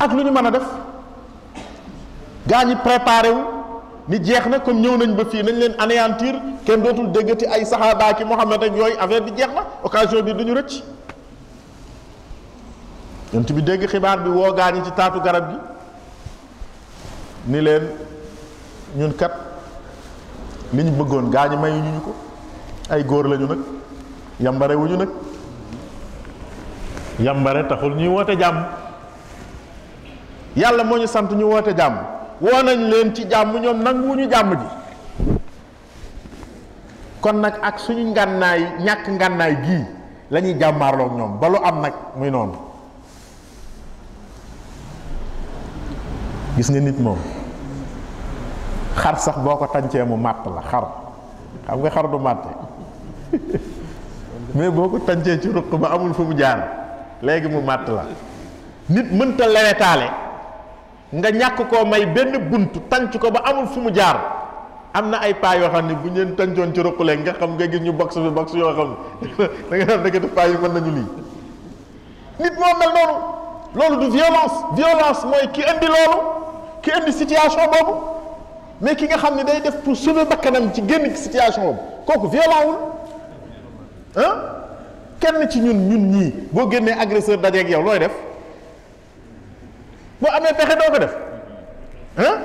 ak lu ñu mën a def gaa ñi préparé wu ni jeex na comme ñëw nañ ba fii nañ leen anéantir kenn dootul déggati ay saxaaba ki Muhammad ak yooyu affaire bi jeex na occasion bi duñu rëcc yonent bi dégg xibaar bi woo gaa ñi ci taatu garab gi ni leen ñun kat li ñu bëggoon gaa ñi mayuñu ñu ko ay góor lañu nag yambare wuñu nag yambare taxul ñuy woote jàmm yàlla moo ñu sant ñu woote jàmm woo nañ leen ci jàmm ñoom nanguwuñu jàmm ji kon nag ak suñu ngànnaay ñàkk ngànnaay gii la ñuy jàmmaarloog ñoom ba lu am nag muy noonu gis nga nit moom xar sax boo ko tàncee mu màtt la xar xam nga xar du màtte mais boo ko tàncee ci ruq ba amul fu mu jaar léegi mu màtt la nit mënta lewetaale nga ñàkk koo may benn bunt tànc ko ba amul fu mu jaar am na ay paa yoo xam ne bu ñu leen tàncoon ci ruqule nga xam nga gis ñu box fi box yoo xam ne da nga naan dëgg paa yi mën nañu lii nit moo mel noonu loolu du violence violence mooy ki indi loolu ki indi situation boobu mais ki nga xam ne day def pour sauver bakkanam ci génn situation boobu kooku violent wul ah kenn ci ñun ñun ñii boo génnee agresseur dajeeg yow looy def boo amee pexe doo ko def ah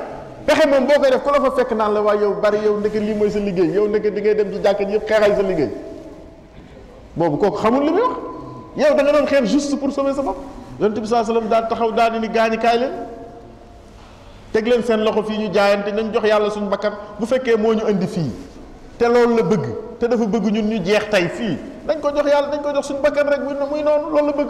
pexe moom boo koy def ku la fa fekk naan la waaye yow bari yow ndeke lii mooy sa liggéey yow ndeke di ngay dem ci jàkk yëpp xeexal sa liggéey boobu kooku xamul li muy wax yow da nga doon xeex juste pour sauver sa bopp yonent bi saa sallam daal taxaw daal di ni gaañi kaay leen teg leen seen loxo fii ñu jaayante nañ jox yàlla suñu bakkan bu fekkee moo ñu indi fii te loolu la bëgg te dafa bëgg ñun ñu jeex tey fii dañ ko jox yàlla dañ ko jox suñu bakkan rek muy noonu loolu la bëgg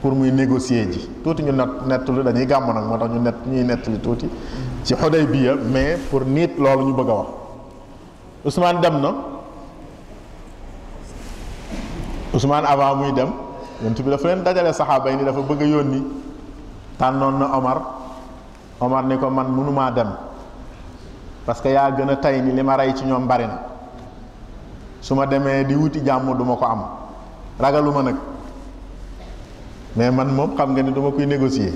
pour muy négocier ji tuuti ñu nat nettali dañuy gàmm nag moo tax ñu nett ñuy nettali tuuti ci Hudaybiya mais pour nit loolu ñu bëgg a wax Ousmane dem na Ousmane avant muy dem yonent bi dafa leen dajale saxaaba yi ni dafa bëgg a yónni tànnoon na Omar Omar ni ko man mënumaa dem parce que yaa gën a tey ni li ma rey ci ñoom bari na su ma demee di wuti jàmm duma ko am ragaluma nag mais man moom xam nga ni duma koy négocier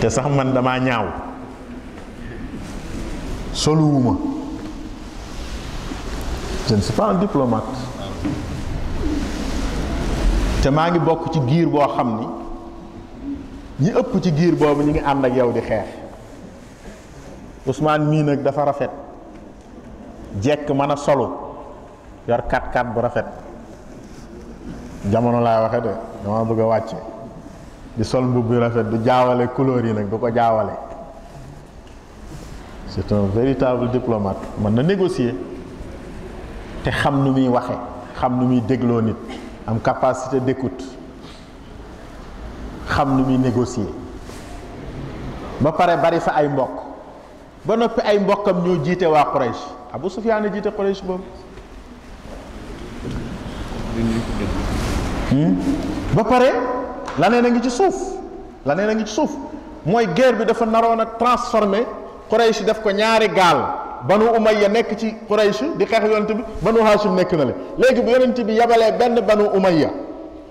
te sax man damaa ñaaw soluwuma je ne suis pas un diplomate te maa ngi bokk ci giir boo xam ni ñi ëpp ci giir boobu ñu ngi ànd ak yow di xeex Ousmane mii nag dafa rafet jekk mën a solu yor kat kat bu rafet jamono laa waxe de dama bëgg a wàcce di sol mbubb bu rafet du jaawale couleur yi nag du ko jaawale c'est un véritable diplomate mën na négocier te xam nu muy waxe xam nu muy dégloo nit am capacité d'écoute xam ni muy négocier ba pare bari fa ay mbokk ba noppi ay mbokkam ñoo jiite waa Quraysh Abu Sufyaan a jiite Quraysh boobu hmm? ba pare laneen a ngi ci suuf laneen a ngi ci suuf mooy guerre bi dafa naroon a transformé Quraysh def ko ñaari gaal banu umayya nekk ci quraysh di xeex yonent bi banu hashim nekk na le léegi bu yonent bi yabalee benn banu umayya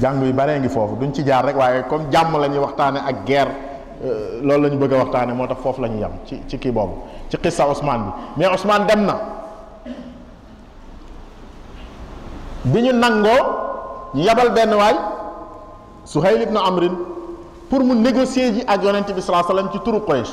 jàng yu baree ngi foofu duñ ci jaar rek waaye comme jàmm la ñuy waxtaane ak guerre euh, loolu la ñu bëgg a waxtaane moo tax foofu la ñu yem ci ci kii boobu ci xissa Ousmane bi mais Ousmane dem na bi ñu nangoo ñu yabal benn waay Suhayl ibn Amrin pour mu négocier ji ak yonent bi sallallahu alayhi wasallam ci turu Quraysh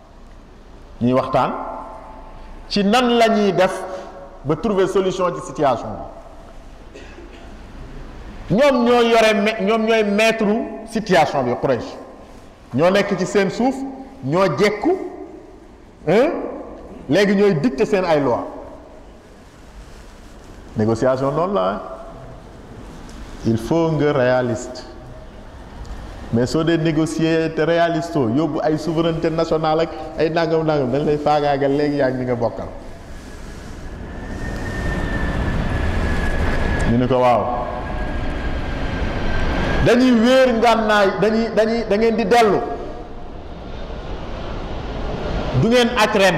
ñuy waxtaan ci nan la ñuy def ba trouver solution ci situation bi ñoom ñooy yore ma- ñoom ñooy maître situation bi Quraysh ñoo nekk ci seen suuf ñoo jekku hein léegi ñooy dicter seen ay loi négociation noonu la ah. il faut nga réaliste mais soo dee négocier te réaliste oo yóbbu ay souveraineté nationale ak ay nangam nangam dañ lay faagaagal léegi yaa ngi nga bokkal ñu ni ko waaw dañuy wéer ngànnaay dañuy dañuy da ngeen di dellu du ngeen aj ren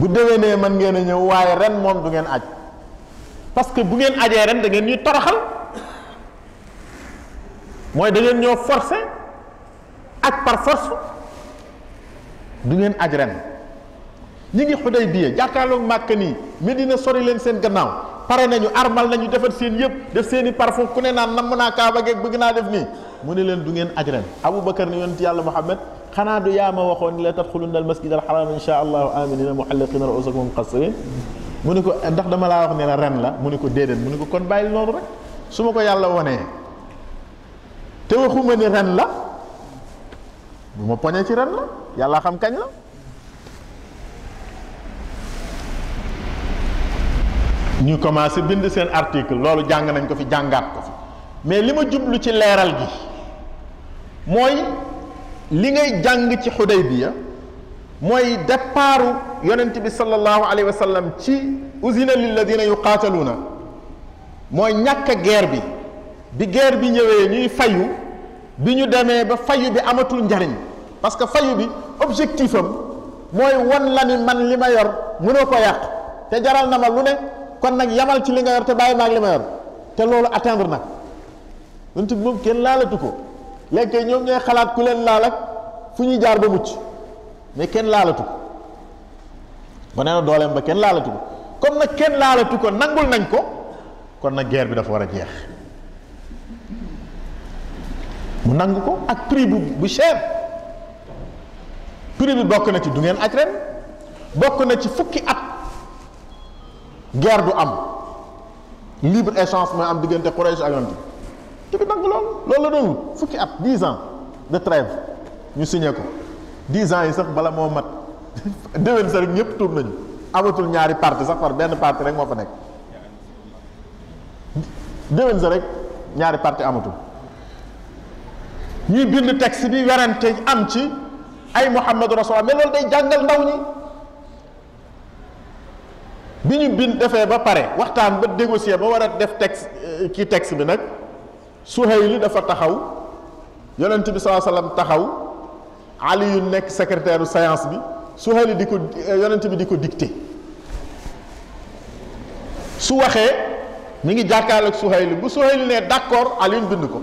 bu déwénee mën ngeen a ñëw waaye ren moom du ngeen aj parce que bu ngeen ajee ren da ngeen ñuy toroxal mooy da ngeen ñoo forcé ak par force du ngeen aj ren ñi ngi xuday biya jàkkaarloog màkk nii Medina sori leen seen gannaaw pare nañu armal nañu defar seen yëpp def seen i parfum ku ne naan namm naa kaaba geeg bëgg naa def nii mu ne leen du ngeen aj ren Aboubacar ne yonent yàlla Muhammad xanaa du yaa ma waxoon ni la tadxulunna al masjid al xaram insha allahu aminina muxalliqina ruusakum muqassirin mu ne ko ndax dama laa wax ne la ren la mu ne ko déedéet mu ne ko kon bàyyil noonu rek su ma ko yàlla wonee te waxuma ne ren la bu ma poñee ci ren la yàlla xam kañ la ñu commencé bind seen article loolu jàng nañ ko fi jàngaat ko fi mais li ma jublu ci leeral gi mooy li ngay jàng ci Xudaybiya mooy départu yonent bi sallallahu alayhi wa sallam ci usina lilladina yuqaataluuna mooy ñàkk guerre bi bi guerre bi ñëwee ñuy fayu bi ñu demee ba fayu bi amatul njariñ parce que fayu bi objectif am mooy wan la ni man li ma yor mënoo ko yàq te jaral na ma lu ne kon nag yamal ci li nga yor te bàyyi maag li ma yor te loolu atteindre nag yonent bi moom kenn laalatu ko léegi kay ñoom ñooy xalaat ku leen laal ak fu ñuy jaar ba mucc mais kenn laalatu ko wane na dooleem ba kenn laalatu ko comme nag kenn laalatu ko nangul nañ ko kon nag guerre bi dafa war a jeex mu nangu ko ak prix bu bu cher prix bi bokk na ci du ngeen aj ren bokk na ci fukki at guerre du am libre échange mooy am diggante Quraysh ak Yonent te bi dagg loolu loolu la doon wut fukki at dix ans de trêve ñu signé ko dix ans yi sax bala moo mat déwén sa rek ñëpp tuub nañu amatul ñaari parti sax par benn parti rek moo fa nekk déwén sa rek ñaari parti amatul ñuy bind texte bi werante am ci ay Muhammadu Rasulullah mais loolu day jàngal ndaw ñi bi ñu bind defee ba pare waxtaan ba négocier ba war a def texte kii texte bi nag Suhayl dafa taxaw yonent bi sallallahu alayhi wasallam taxaw Ali yu nekk secrétaire u séance bi Suhayl di ko yonent bi di ko dicté su waxee mi ngi jàkkaarloog Suhayl bu Suhayl ne d'accord Ali bind ko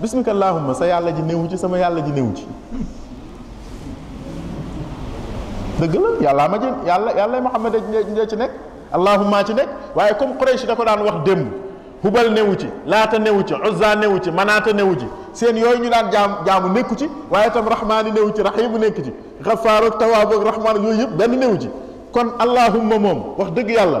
bismika allahumma sa yàlla ji néewu ci sama yàlla ji néewu ci dëgg la yàllaa ma ji yàlla yàlla Muhammad a ci nekk allahumma ci nekk waaye comme Quraysh da ko daan wax démb hubal newu ci laata newu ci uzza newu ci manaata newu ci seen yooyu ñu daan jaam jaamu nekku ci waaye itam rahmaani newu ci rahimu nekk ci xafaaru ak tawaabu ak rahmaan yooyu yëpp benn newu ci kon allahumma moom wax dëgg yàlla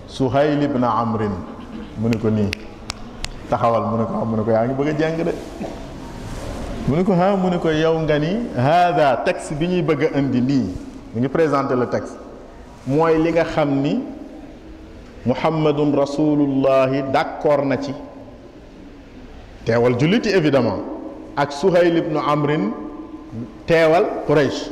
suhayl ibn amrin mu ne ko nii taxawal mu ne ko mu ne ko yaa ngi bëgg a jàng de mu ne ko ha mu ne ko yow nga ni hada texte bi ñuy bëgg a indi nii mu ngi présenté le texte mooy li nga xam ni muhammadun rasulullahi d'accord na ci teewal julliti évidemment ak suhayl ibn amrin teewal quraish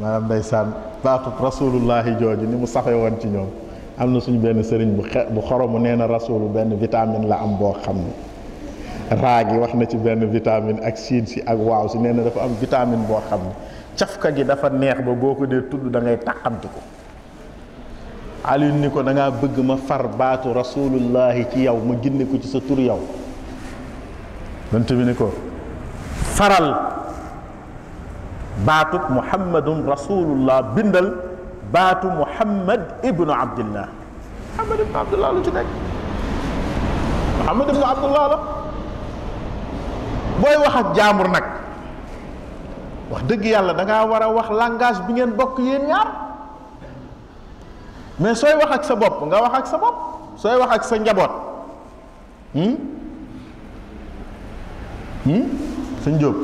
maanaam ndeysaan baatu rasulullahi jooju ni mu saxe woon ci ñoom am na suñu benn sëriñ bu xe bu xoromu nee na rasulu benn vitamine la am boo xam ne raa gi wax na ci benn vitamine ak siin si ak waaw si nee na dafa am vitamine boo xam ne cafka gi dafa neex ba boo ko dee tudd da ngay tàqamti ko Ali ni ko da ngaa bëgg ma far baatu rasulullahi ci yow ma génne ko ci sa tur yow yonent bi ni ko faral baatub muhammadun rasulullah bindal baatu muhammad ibnu abdillah muhammad ibnu abdillah lu ci nekk muhammad ibnu abdillah la booy wax ak jaamur nag wax dëgg yàlla da ngaa war a wax langage bi ngeen bokk yéen ñaar mais sooy wax ak sa bopp nga wax ak sa bopp sooy wax ak sa njaboot hmm? Hmm? sëñ Jóob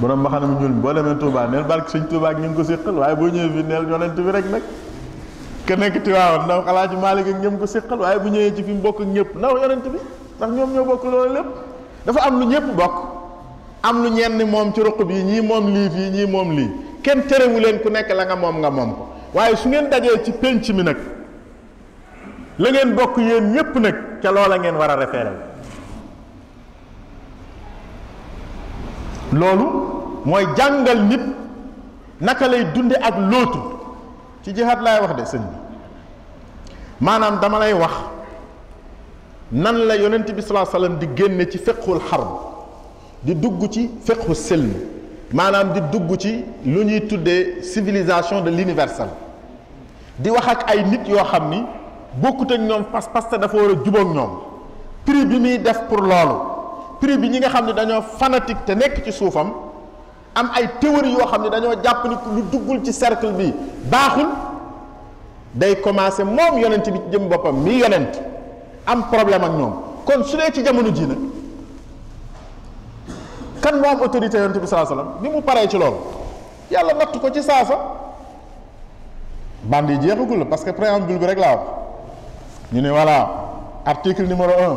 borom mbaxana mu ñuul boo demee Touba neel barke sëñ Touba ak ñu ngi ko séqal waaye boo ñëwee fii neel yonent bi rek nag ke nekk Tiwaawan ndax Alaaji Maalik ak ñoom ko séqal waaye bu ñëwee ci fi mu bokk ak ñëpp ndax yonent bi ndax ñoom ñoo bokk loolu lépp dafa am lu ñëpp bokk am lu ñenn moom ci ruq bi ñii moom lii fii ñii moom lii kenn terewu leen ku nekk la nga moom nga moom ko waaye su ngeen dajee ci pénc mi nag la ngeen bokk yéen ñépp nag ca loola ngeen war a référé loolu mooy jàngal nit naka lay dunde ak lootu ci jihaat laay wax de sëñ bi maanaam dama lay wax nan la yonent bi salaa sallam di génne ci fiqhul xarb di dugg ci fiqhu silm maanaam di dugg ci lu ñuy tuddee civilisation de l'universel di wax ak ay nit yoo xam ni bokkut ak ñoom pas parce que dafa war a jubóog ñoom prix bi muy def pour loolu prix bi ñi nga xam ne dañoo fanatique te nekk ci suufam am ay théorie yoo xam ne dañoo jàpp ni lu duggul ci cercle bi baaxul day commencé moom yonent bi ci jëm boppam mi yonent am problème ak ñoom kon su dee ci jamono ji nag kan moo am autorité yonent bi sallallahu alayhi wasallam ni mu paree ci loolu yàlla natt ko ci saasa band yi jeexagul la parce que préambule bi rek laa wax ñu ne voilà article numéro un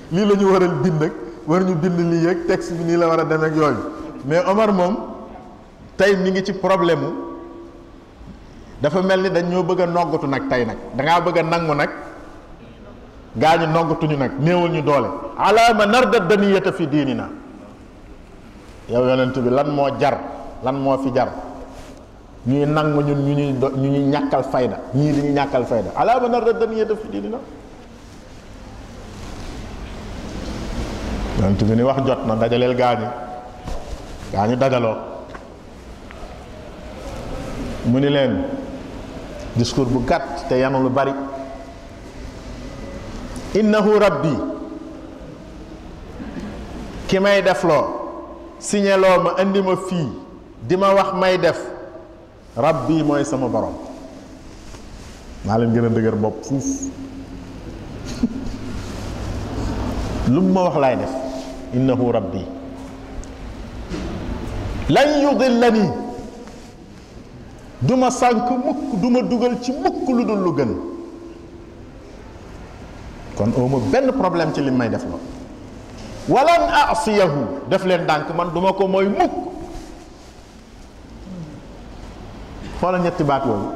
lii la ñu war a bind nag war ñu bind lii yëg texte bi nii la war a demee ak yooyu mais Omar moom tey mi ngi ci problème mu dafa mel ni dañ ñoo bëgg a noggatu nag tey nag da ngaa bëgg a nangu nag gaa ñu noggatuñu nag néewal ñu doole alaama narda daniyata fi diinina yow yonent bi lan moo jar lan moo fi jar ñuy nangu ñun ñu ñuy do ñu ñuy ñàkkal fayda ñii di ñu ñàkkal fayda ala man raddan yadda fi diinina yonent bi ni wax jot na dajaleel gaañu gaañu dajaloo mu ni leen discours bu gàtt te yanu lu bari innahu rabbi ki may defloo signeloo ma indi ma fii di ma wax may def rabbi mooy sama borom maa leen gën a dëgër bopp fuuf lu mu ma wax laay def innahu rabbi lan yudillani du ma sànk mukk du ma dugal ci mukk lu dul lu gën kon awma benn problème ci li may def la walan asiyahu def leen ndànk man duma ko mooy mukk xoola ñetti baat yooyu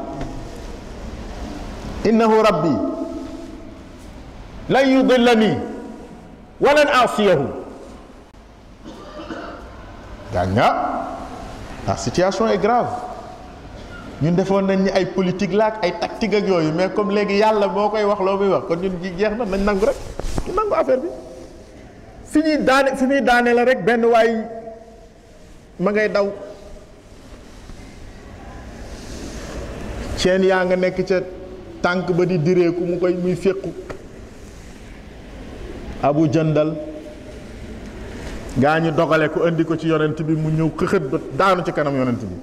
innahu rabbi lan yudillani walan asiyahu gàñña la situation est grave ñun defoon nañ ni ay politique la ak ay tactique ak yooyu mais comme léegi yàlla moo koy wax loo muy wax kon ñun ji jeex na nañ nangu rek ñu nangu affaire bi fi ñuy daane fi ñuy daane la rek benn waay ma ngay daw ceen yaa nga nekk ca tànk ba di direeku mu koy muy féqu abu jëndal gaa ñu dogale ko indi ko ci yonent bi mu ñëw këxët ba daanu ci kanam yonent bi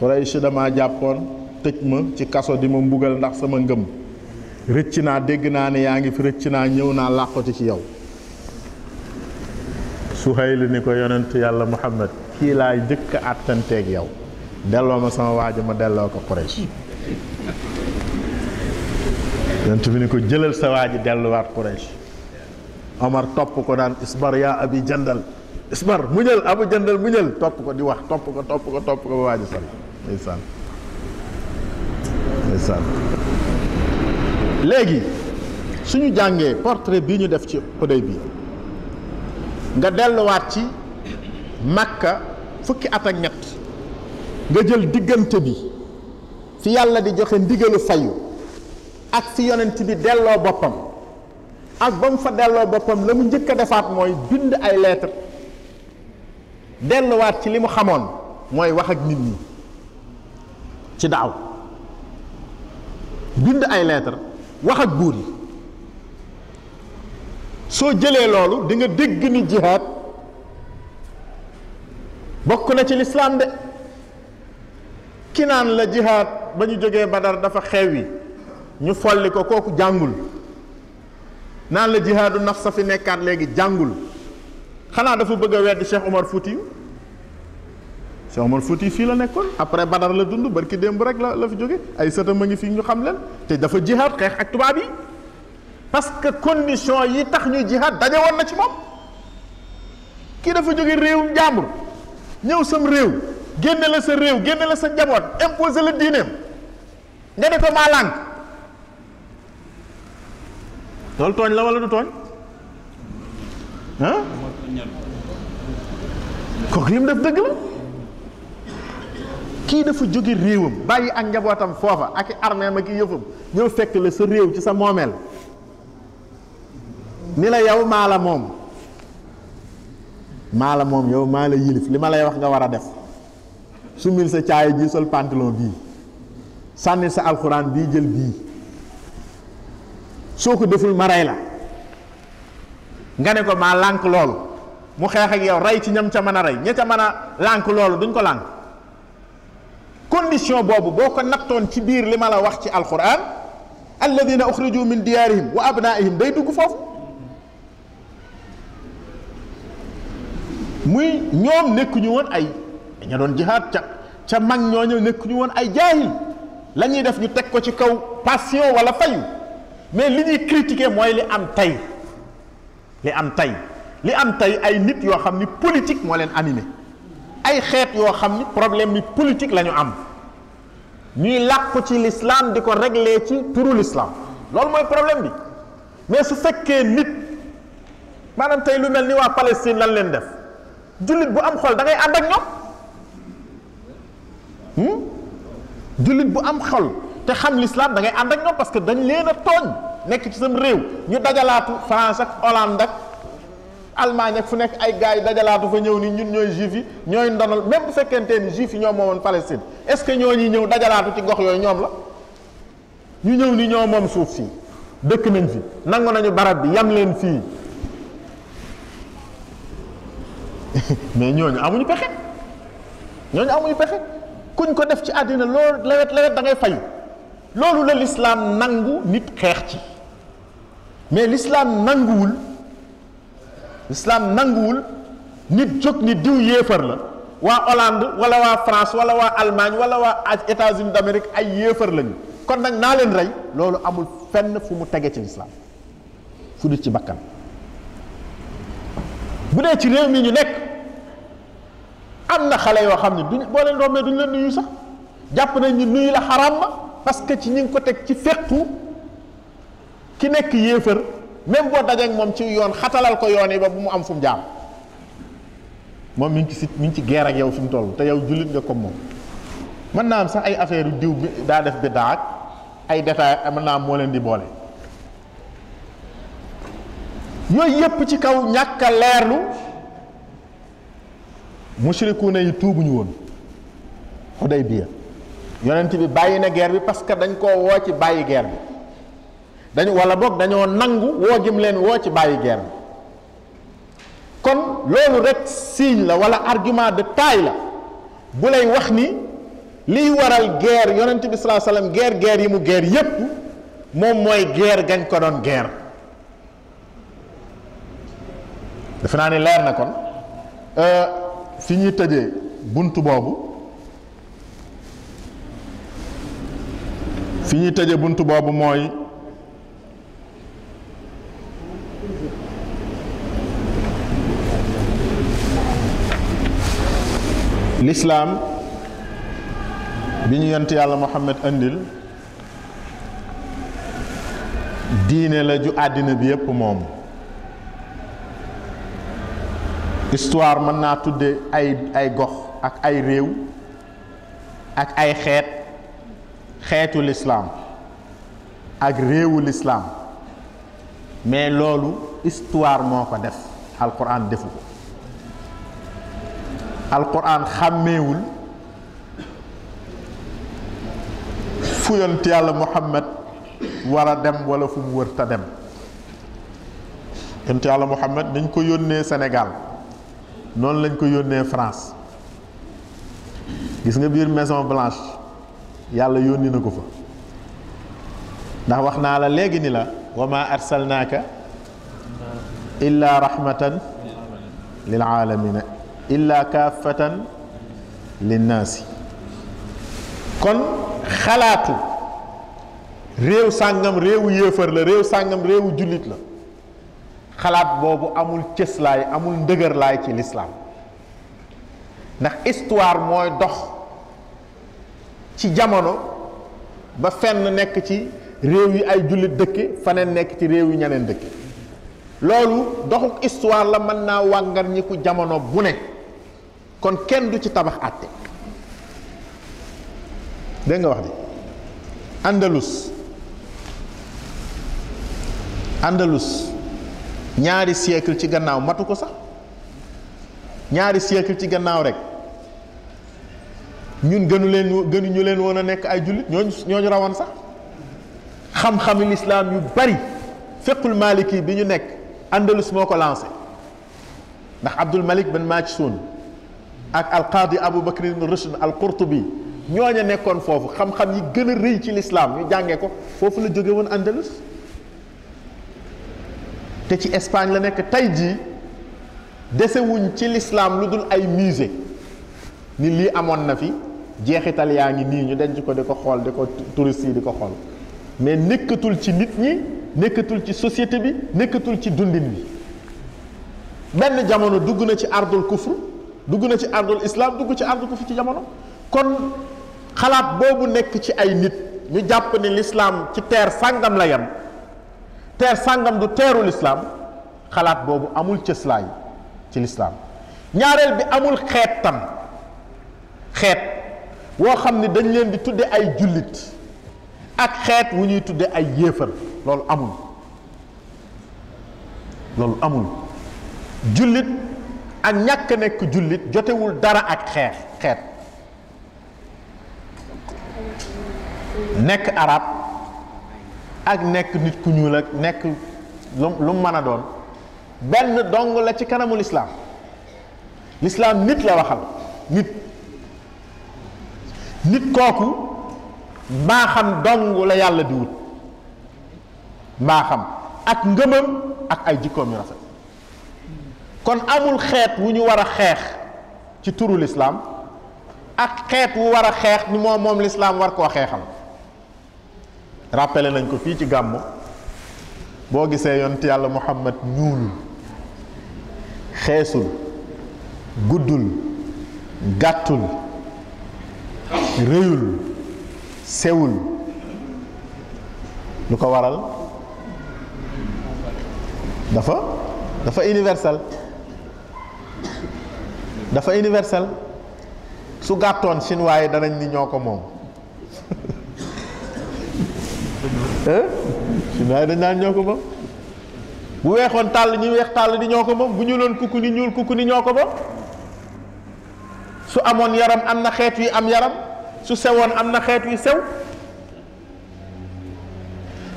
Quraysh dama jàppoon tëj ma ci kaso di ma mbugal ndax sama ngëm rëcc naa dégg naa ne yaa ngi fi rëcc naa ñëw naa làqoti ci yow Suhayl ni ko yonent yàlla Muhammad kii laa jëkk àttanteeg yow delloo ma sama waajo ma delloo ko Quraysh yonent bi ni ko jëlal sa waaji delluwaat Quraysh Omar topp ko daan isbar yaa abi jandal isbar muñal abu jandal muñal topp ko di wax topp ko topp ko topp ko ba waa ji sori ndeysaan ndeysaan léegi suñu jàngee portrait bi ñu def ci xuday bi nga delluwaat ci màkka fukki at ak ñett nga jël diggante bi fi yàlla di joxe ndigalu fayu ak fi yonent bi delloo boppam ak ba mu fa delloo boppam la mu njëkk a defaat mooy bind ay lettre delluwaat ci li mu xamoon mooy wax ak nit ñi ci daaw bind ay lettre wax ak buur yi soo jëlee loolu di nga dégg ni jihaad bokk na ci lislaam de ki naan la jihaad ba ñu jógee badar dafa xewwi ñu folli ko kooku jàngul naan la jihaadu naf sa fi nekkaat léegi jàngul xanaa dafa bëgg a weddi Cheikh Omar Fouti Cheikh Omar Fouti fii la nekkoon après badar la dund barki démb rek la la fi jóge ay sëtam a ngi fii ñu xam leen te dafa jihaad xeex ak tubaab yi parce que condition yi tax ñuy jihaad daje woon na ci moom kii dafa jóge réewum jàmbur ñëw sam réew génne la sa réew génne la sa njaboot imposer la diineem nga ne ko maa lànk loolu tooñ la wala du tooñ ah kooku li mu def dëgg la kii dafa jóge réewam bàyyi ak njabootam foofa ak i armée ma ki yëfam ñëw fekk la sa réew ci sa moomeel ni la yow maa la moom maa la moom yow maa la yilif li ma lay wax nga war a def sumil sa caaya ji sol pantalon bii sànni sa alxuraan bii jël bii soo ko deful ma rey la nga ne ko maa lànk loolu mu xeex ak yow rey ci ñam ca mën a rey ña ca mën a lànk loolu duñ ko lànk condition boobu boo ko nattoon ci biir li ma la wax ci alxuraan alladina uxriju min diyaarihim wa abnaihim day dugg foofu muy ñoom nekkuñu woon ay ña doon jihaad ca ca mag ñooñu nekkuñu woon ay jaahil la ñuy def ñu teg ko ci kaw passion wala fayu mais li ñuy critiquer mooy li am tey li am tey li am tey ay nit yoo xam ni politique moo leen animé ay xeet yoo xam ni problème bi politique la ñu am ñuy làqu ci l'islam di ko régler ci turu l'islam loolu mooy problème bi mais su fekkee nit maanaam tey lu mel ni waa Palestine lan leen def jullit bu am xol da ngay ànd ak ñoom hmm? jullit bu am xol te xam l'islam da ngay ànd ak ñoom parce que dañ leen a tooñ nekk ci sam réew ñu dajalaatu France ak Hollande ak Allemagne ak fu nekk ay gars yi dajalaatu fa ñëw ni ñun ñooy juif yi ñooy ndonal même bu fekkente ni juif yi ñoom moomoon Palestine est-ce que ñoo ñuy ñëw dajalaatu ci gox yooyu ñoom la ñu ñëw ni ñoo moom suuf si dëkk nañ fi nangu nañu barab bi yam leen fii mais ñooñu amuñu pexe ñooñu amuñu pexe kuñ ko def ci àddina loolu lawet lawet da ngay fay loolu la lislaam nangu nit xeex ci mais lislaam nanguwul lislaam nanguwul nit jóg ni diw yéefar la waa Hollande wala waa France wala waa Allemagne wala waa États-Unis d'Amérique ay yéefar lañu kon nag naa leen rey loolu amul fenn fu mu tege ci lislaam fu dul ci bakkan bu dee ci réew mi ñu nekk am na xale yoo xam ne duñ boo leen rombee duñ leen nuyu sax jàpp nañ ni nuyu la xaraam ma parce que ci ñi ngi ko teg ci féqu ki nekk yéefar même boo dajeeg moom ci yoon xatalal ko yoon yi ba bu mu am fu mu jaar moom mi ngi ci mi ngi ci guerre ak yow fi mu toll te yow jullit nga comme moom mën naa am sax ay affaire yu diw bi daa def biddaa ak ay détails mën naa am moo leen di boole yooyu yépp ci kaw ñàkk a leerlu mushrikuuna yi tuubuñu woon Xudaybiya yonent bi bàyyi na guerre bi parce que dañ koo woo ci bàyyi guerre bi dañu wala boog dañoo nangu woo gim leen woo ci bàyyi guerre bi kon loolu rek signe la wala argument de taille la bu lay wax ni liy waral guerre yonent bi sallallahu alayhi wasallam guerre guerre yi mu guerre yépp moom mooy guerre gañ ko doon guerre defe naa ni leer na kon euh, fi ñuy tëjee bunt boobu fi ñuy tëjee bunt boobu mooy lislaam bi ñu yent yàlla Muhammad andil diine la ju àddina bi yépp moom histoire mën naa tudde ay ay gox ak ay réew ak ay xeet xeetu lislaam ak réewu lislaam mais loolu histoire moo ko def alquran defu ko alquran xàmmeewul fu yont yàlla muhammad war a dem wala fu mu wër ta dem yont yàlla muhammad dañ ko yónnee Sénégal noonu lañ ko yónnee France gis nga biir Maison Blanche yàlla yónni na ko fa ndax wax naa la léegi ni la wa ma arsalnaaka illaa rahmatan lil aalamina illaa kaafatan linnaasi kon xalaatu réew sàngam réewu yéefar la réew sàngam réewu jullit la xalaat boobu amul cëslaay amul ndëgërlaay ci lislaam ndax histoire mooy dox ci jamono ba fenn nekk ci réew yi ay jullit dëkke faneen nekk ci réew yi ñeneen dëkke loolu doxuk histoire la mën naa wàngar ñi ku jamono bu ne kon kenn du ci tabax àtte dégg nga wax di andalus andalus ñaari siècle ci gannaaw matu ko sax ñaari siècle ci gannaaw rek ñun gënu leen gënu ñu leen woon a nekk ay jullit ñooñu ñooñu rawoon sax xam-xami lislaam yu bari fekkul maliki bi ñu nekk andalus moo ko lancé ndax abdul malik ben majsun ak alqaadi abu bakr ibn rushd al qurtubi ñooña nekkoon foofu xam-xam yi gën a rëy ci lislaam ñu jàngee ko foofu la jóge woon andalus te ci Espagne la nekk tey jii desewuñ ci lislaam lu dul ay musée ni lii amoon na fi jeexital yaa ngi nii ñu denc ko di ko xool di ko touriste yi di ko xool mais nekkatul ci nit ñi nekkatul ci société bi nekkatul ci dundin bi benn jamono dugg na ci ardul kufr dugg na ci ardul islam dugg ci ardul kufr ci jamono kon xalaat boobu nekk ci ay nit ñu jàpp ni lislaam ci teer sàngam la yem teer sàngam du teeru lislaam xalaat boobu amul cëslaay ci lislaam ñaareel bi amul xeet tam xeet woo xam ni dañ leen di tudde ay jullit ak xeet wu ñuy tudde ay yéefar loolu amul loolu amul jullit ak ñàkk nekk jullit jotewul dara ak xeex xeet nekk arab ak nekk nit ku ñuul ak nekk lu lu mën a doon benn dong la ci kanamu lislaam lislaam nit la waxal nit nit kooku mbaaxam dong la yàlla di wut mbaaxam ak ngëmam ak ay jikkoom yu rafet kon amul xeet wu ñu war a xeex ci turu lislaam ak xeet wu war a xeex ni moom moom lislaam war koo xeexal rappelé nañ ko fii ci gàmmu boo gisee yonent yàlla muhammad ñuulul xeesul guddul gàttul réyul sewul lu ko waral dafa dafa universel dafa universel su gàttoon chinois yi danañ ni ñoo ko moom hein chinois yi dañ naan ñoo ko moom bu weexoon tàll ñi weex tàll di ñoo ko moom bu ñuuloon kukku ni ñuul kukku ni ñoo ko moom su amoon yaram am na xeet yu am yaram su sewoon am na xeet yu sew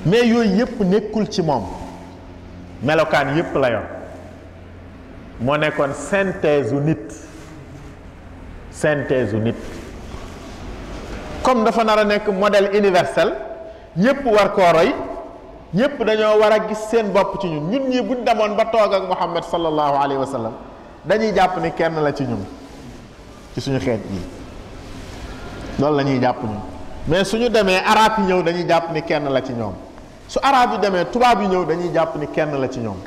mais yooyu yépp nekkul ci moom melokaan yépp la yor moo nekkoon synthèse u nit synthèse u nit comme dafa nar a nekk modèle universel ñëpp war koo roy ñëpp dañoo war a gis seen bopp ci ñun ñun ñi buñ demoon ba toog ak Muhammad sallallahu alayhi wa sallam dañuy jàpp ni kenn la ci ñun ci suñu xeet yi loolu la ñuy jàpp ñun mais suñu demee arab yi ñëw dañuy jàpp ni kenn la ci ñoom su arab yi demee tubaab yi ñëw dañuy jàpp ni kenn la ci ñoom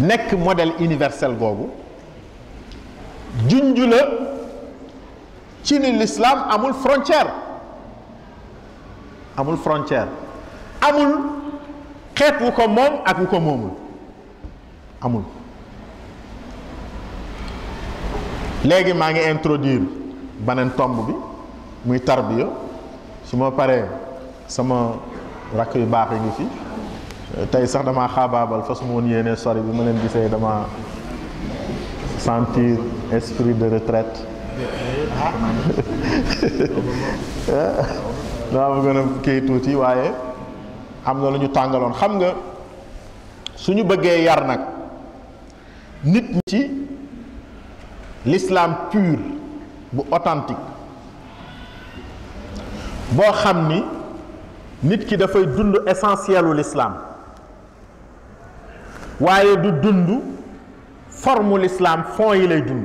nekk modèle universel googu junju la ci ni l'islam amul frontière amul frontière amul xeet wu ko moom ak wu ko moomul amul léegi maa ngi introduire beneen tomb bi muy tarbiya su ma paree sama rakk yu baax yi ngi fi tey sax damaa xaabaabal fas mu woon yéene sori bi ma leen gisee dama sentir esprit de retraite daa ma gën a kii tuuti waaye am na lu ñu tàngaloon xam nga suñu bëggee yar nag nit ñi ci l'islam pur bu authentique boo xam ni nit ki dafay dund essentielu l'islam waaye du dund forme l'islam fond yi lay dund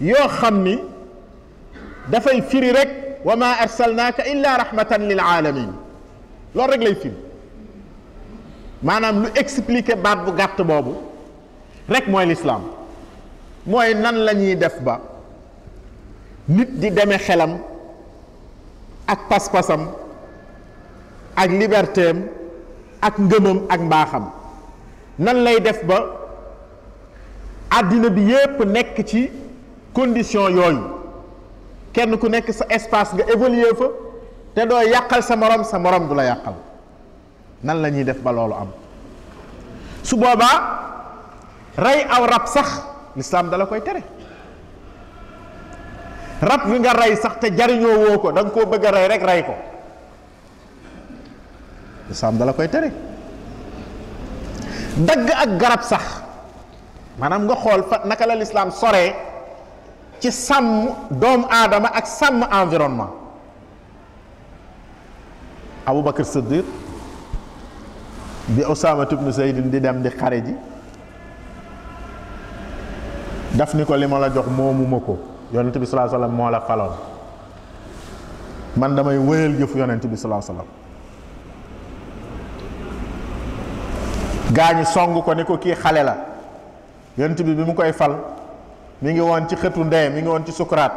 yoo xam ni dafay firi rek wa ma arsalnaaka illa rahmatan lil alamin loolu rek lay firi maanaam lu expliquer baat bu gàtt boobu rek mooy lislaam mooy nan la ñuy def ba nit di deme xelam ak pas-pasam ak libertéem ak ngëmam ak mbaaxam nan lay def ba àddina bi yépp nekk ci condition yooyu kenn ku nekk sa espace nga évoluer fa te doo yàqal sa morom sa morom du la yàqal nan la ñuy def ba loolu am su boobaa rey aw rab sax lislaam dala koy tere rab wi nga rey sax te jariñoo woo ko da nga koo bëgg a rey rek rey ko lislaam dala koy tere dagg ak garab sax maanaam nga xool fa naka la lislaam soree ci sàmm doomu aadama ak sàmm environnement Aboubacar Siddiq bi Usaama ibn Zayd di dem di xare ji daf ni ko li ma la jox moomuma ko yonent bi sallallahu alayhi wasallam moo la faloon man damay wéyal jëfu yonent bi salaa salaam gaañi song ko ni ko kii xale la yonent bi bi mu koy fal mi ngi woon ci xëtu ndee mi ngi woon ci sukuraat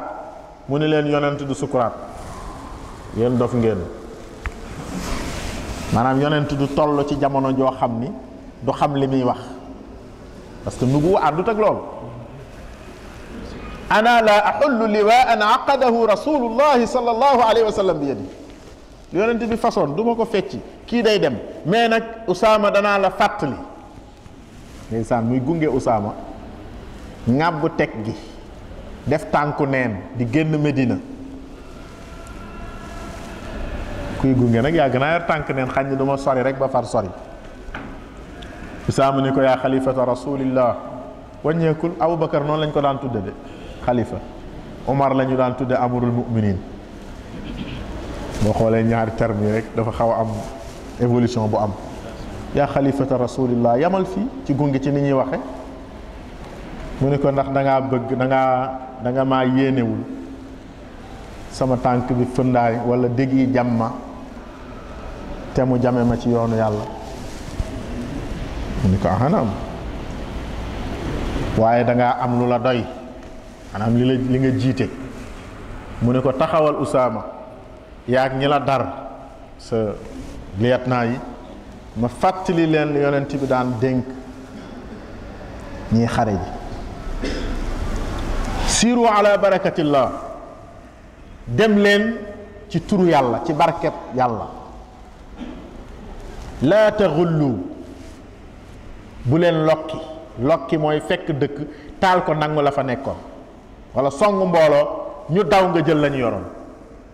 mu ni leen yonent du sukuraat yéen dof ngeen maanaam yonent du toll ci jamono joo xam ni du xam li muy wax parce que nubuwa àndut ak loolu ana la axullu liwaan aqadahu rasulullahi sallallahu alayhi wa sallam bi yadi yonent bi façon du ma ko fecci kii day dem mais nag Usaama danaa la fàttali ndeysaan muy gunge Usaama ŋàbb teg gi def tànku neen di génn Medina kuy gunge nag yaa gën a yor tànk neen xañ ni du ma sori rek ba far sori Usaama ni ko yaa xalifata rasulillah wàññeekul Aboubacar noonu lañ ko daan tudde de xalifa Omar la ñu daan tudde amurul muminin boo xoolee ñaari terme yi rek dafa xaw a am évolution bu am yaa xalifata rasulillah yamal fii ci gunge ci ni ñuy waxe mu ni ko ndax dangaa bëgg dangaa danga maa yéenewul sama tànk bi fëndaay wala dég yi jam ma te mu jame ma ci yoonu yàlla mu ni ko axanaam waaye dangaa am lu la doy maanaam li la li nga jiite mu ne ko taxawal usaama yaag ñi la dar sa lieutenant yi ma fàttali leen li yonent bi daan dénk ñiy xare ji siiru ala barakatillah dem leen ci turu yàlla ci barkeb yàlla laa taxullu bu leen lokki lokki mooy fekk dëkk taal ko nangu la fa nekkoon wala song mbooloo ñu daw nga jël lañu yoroon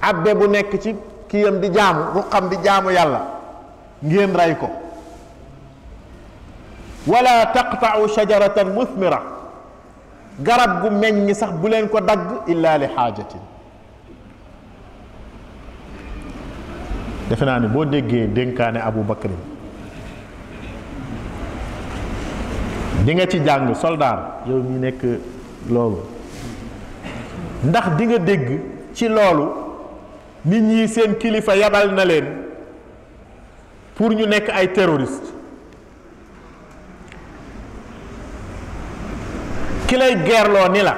abbe bu nekk ci kiyam di jaamu bu xam di jaamu yàlla ngeen rey ko wala taqta'u shajaratan musmira garab gu meññ sax bu leen ko dagg illa li xaajatin defe naa ne boo déggee dénkaane abu bakrin di nga ci jàng soldaar yow mi nekk loolu ndax di nga dégg ci loolu nit ñi seen kilifa yabal na leen pour ñu nekk ay terroriste ki lay geerloo ni la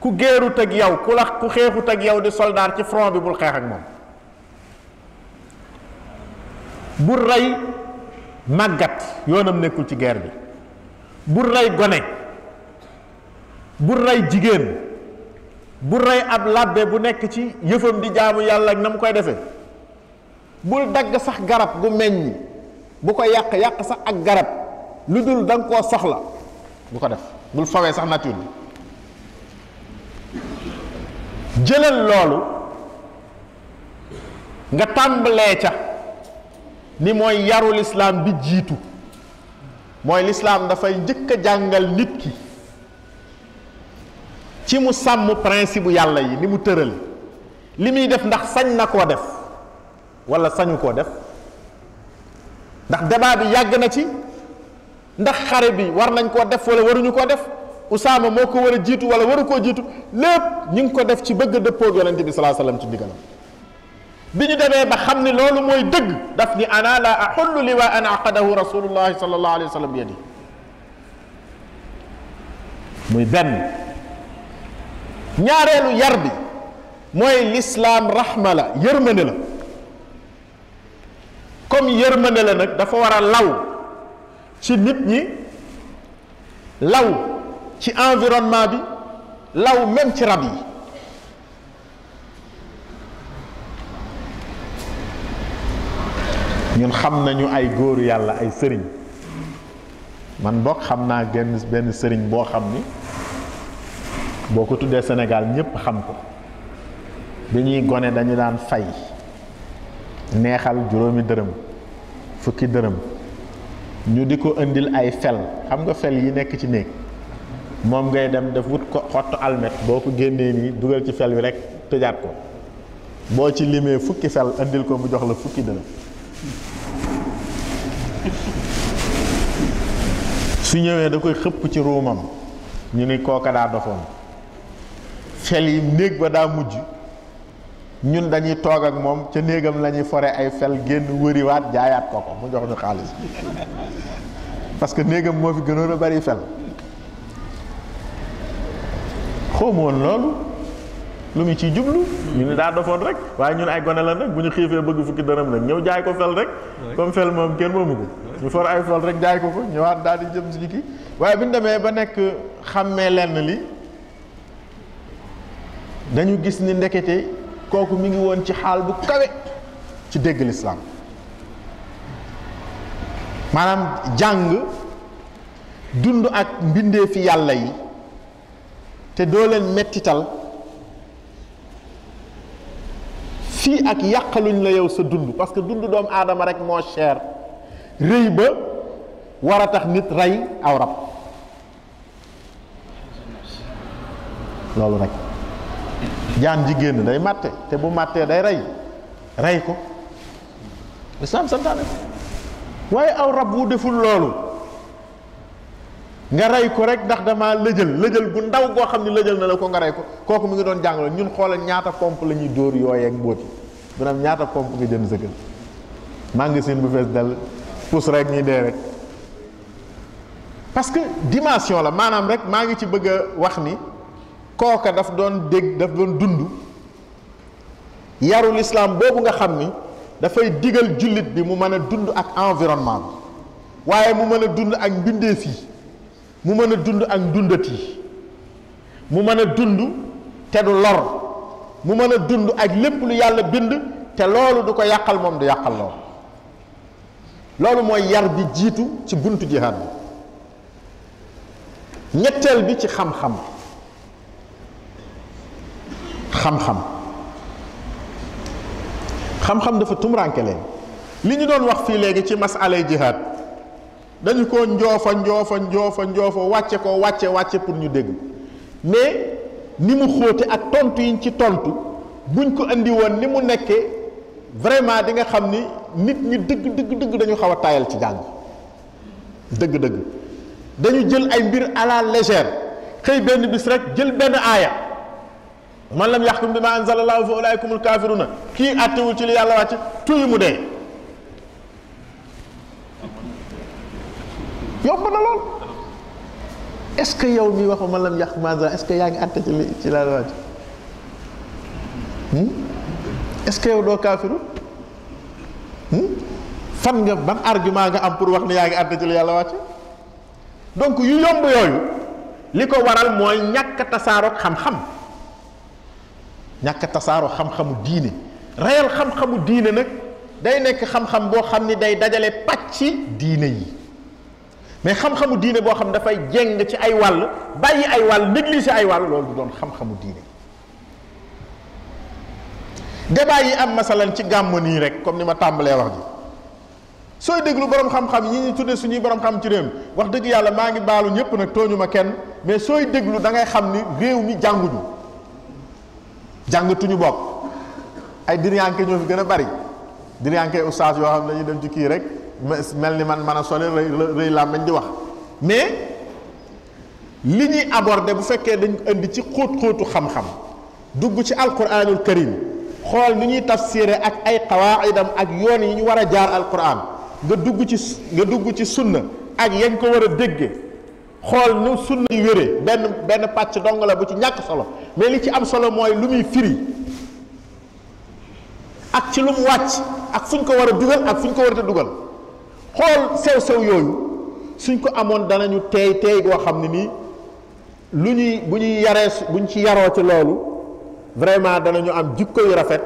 ku géerut ak yow ku la ku xeexut ak yow di soldaar ci front bi bul xeex ak moom bu rey màggat yoonam nekkul ci guerre bi bu rey gone bu rey jigéen bu rey ab làbbe bu nekk ci yëfam di jaamu yàlla ak na mu koy defee bul dagg sax garab gu meññ bu ko yàq yàq sax ak garab lu dul da nga koo soxla bu ko def bul fawee sax nature bi jëlal loolu nga tàmbalee ca ni mooy yaru lislaam bi jiitu mooy lislaam dafay njëkk a jàngal nit ki ci mu sàmm principe bu yàlla yi ni mu tëral li muy def ndax sañ na koo def wala sañu koo def ndax débat bi yàgg na ci ndax xare bi war nañ koo def wala waruñu koo def Usaama moo ko war a jiitu wala waru koo jiitu lépp ñu ngi ko def ci bëgg dëppoog yonente bi salaa sallam ci ndigalam bi ñu demee ba xam ne loolu mooy dëgg daf ni ana la axullu li waa an aqadahu rasulullahi sallallahu alayhi wa sallam bi yadi muy benn ñaareelu yar bi mooy lislaam rahma la yërmande la comme yërmande la nag dafa war a law ci nit ñi law ci environnement bi law même ci rab yi ñun xam nañu ay góoru yàlla ay sëriñ man bokk xam naa genn benn sëriñ boo xam ni boo ko tuddee Sénégal ñépp xam ko bi ñuy gone dañu daan fay neexal juróomi dërëm fukki dërëm ñu di ko indil ay fel xam nga fel yi nekk ci néeg moom ngay dem def wut ko xottu almet boo ko génnee nii dugal ci fel wi rek tëjaat ko boo ci limee fukki fel indil ko mu jox la fukki dërëm su ñëwee da koy xëpp ci ruumam ñu ni kooka daa dofoon fel yi néeg ba daa mujj ñun dañuy toog ak moom ca néegam la ñuy fore ay fel génn wëriwaat jaayaat ko ko mu jox ñu xaalis parce que néegam moo fi gënoon a bari fel xawma woon loolu lu mu ciy jublu ñu ne daa dofoon rek waaye ñun ay gone lan rek bu ñu xiifee bëgg fukki dërëm nag ñëw jaay ko fel rek comme fel moom kenn moomu ko ñu for ay fel rek jaay ko ko ñëwaat daal di jëm si kii waaye bi ñu demee ba nekk xàmmee lenn li dañu gis ni ndekete kooku mi ngi woon ci xaal bu kawe ci dégg lislaam maanaam jàng dund ak mbindee fi yàlla yi te doo leen mettital fii ak yàqaluñ la yow sa dund parce que dund doomu aadama rek moo cher rëy ba war a tax nit rey aw rab loolu rek jaan ji génn day màtte te bu màttee day rey rey ko lislaam santaane waaye aw rab wu deful loolu nga rey ko rek ndax dama lëjël lëjël bu ndaw goo xam ne lëjël na la ko nga rey ko kooku mu ngi doon jàngale ñun xoolal ñaata pompe la ñuy dóor yooyee ak mbóoti maanaam ñaata pompe nga jënd sa kër magasin bu fees dal pousse rek ñuy dee rek parce que dimension la maanaam rek maa ngi ci bëgg a wax ni kooka daf doon dégg daf doon dund yarul islam boobu nga xam ni dafay digal jullit bi mu mën a dund ak environnement bi waaye mu mën a dund ak mbindeef yi mu mën a dund ak ndundat yi mu mën a dund te du lor mu mën a dund ak lépp lu yàlla bind te loolu du ko yàqal moom du yàqal loolu loolu mooy yar bi jiitu ci buntu jihaad bi ñetteel bi ci xam-xam xam-xam xam-xam dafa tumranke leen li ñu doon wax fii léegi ci masalay jihaad dañu ko njoofa njoofa njoofa njoofa wàcce ko wàcce wàcce pour ñu dégg mais ni mu xóote ak tontu yiñ ci tontu buñ ko indi woon ni mu nekkee vraiment di nga xam ni nit ñi dëgg dëgg dëgg dañu xaw a taayal ci jàng dëgg dëgg dañu jël ay mbir à la légère xëy benn bis rek jël benn aaya man lam yaxkum bi ma anzalallahu fa ulaikumul kafiruna kii àttewul ci li yàlla wàcc tuuti mu dee yomb na lool est-ce que yow mi waxu ma lam yàq maanaam est-ce que yaa ngi àtte ci li ci laa waaj hmm? est-ce que yow doo kaafiru hmm? fan nga ban argument nga am pour wax ne yaa ngi àtte ci li yàlla wàcc donc yu yomb yooyu li ko waral mooy ñàkk tasaaroog xam-xam. ñàkk a tasaaroo xam-xamu diine reyal xam-xamu diine nag day nekk xam-xam boo xam ni day dajale pàcci diine yi mais xam-xamu diine boo xam dafay jeng ci ay wàll bàyyi ay wàll négliger ay wàll loolu du doon xam-xamu diine débat yi am masalan ci gàmmu nii rek comme ni ma tàmbalee wax ji sooy déglu borom xam-xam yi ñu tuddee suñuy borom xam ci réew mi wax dëgg yàlla maa ngi baalu ñëpp nag tooñu ma kenn mais sooy déglu da ngay xam ni réew mi jànguñu jàngatuñu bokk ay diriyanke ñoo fi gën a bari diriyanke oustaz yoo xam ne dañuy dem ci kii rek mel ni man mën a sole rëy rëy làmmiñ di wax mais li ñuy aborder bu fekkee dañ indi ci xóot-xóotu xam-xam dugg ci alquranul karim xool ni ñuy tafsiré ak ay qawaidam ak yoon yi ñu war a jaar alquran nga dugg ci nga dugg ci sunna ak yañ ko war a dégge xool nu sunna yi wéree benn benn pàcc dong la bu ci ñàkk solo mais li ci am solo mooy lu muy firi ak ci lu mu wàcc ak fu ñu ko war a dugal ak fu ñu ko war a dugal xool sew-sew yooyu suñ ko amoon danañu teey teey goo xam ne nii lu ñuy bu ñuy yaree buñ ci yaroo ci loolu vraiment danañu am jikko yu rafet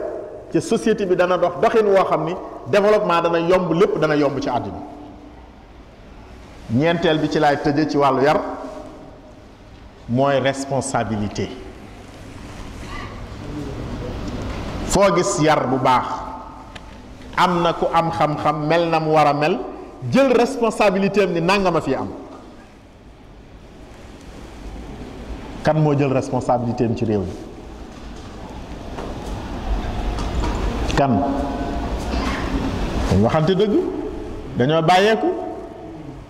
ci société bi dana dox doxin woo xam ni développement dana yomb lépp dana yomb ci àddina ñeenteel bi ci laay tëje ci wàllu yar mooy responsabilité foo gis yar bu baax am na ku am xam-xam mel na mu war a mel jël responsabilité am ni nanga ma fi am kan moo jël responsabilité am ci réew mi kan dañ waxante dëgg dañoo bàyyeeku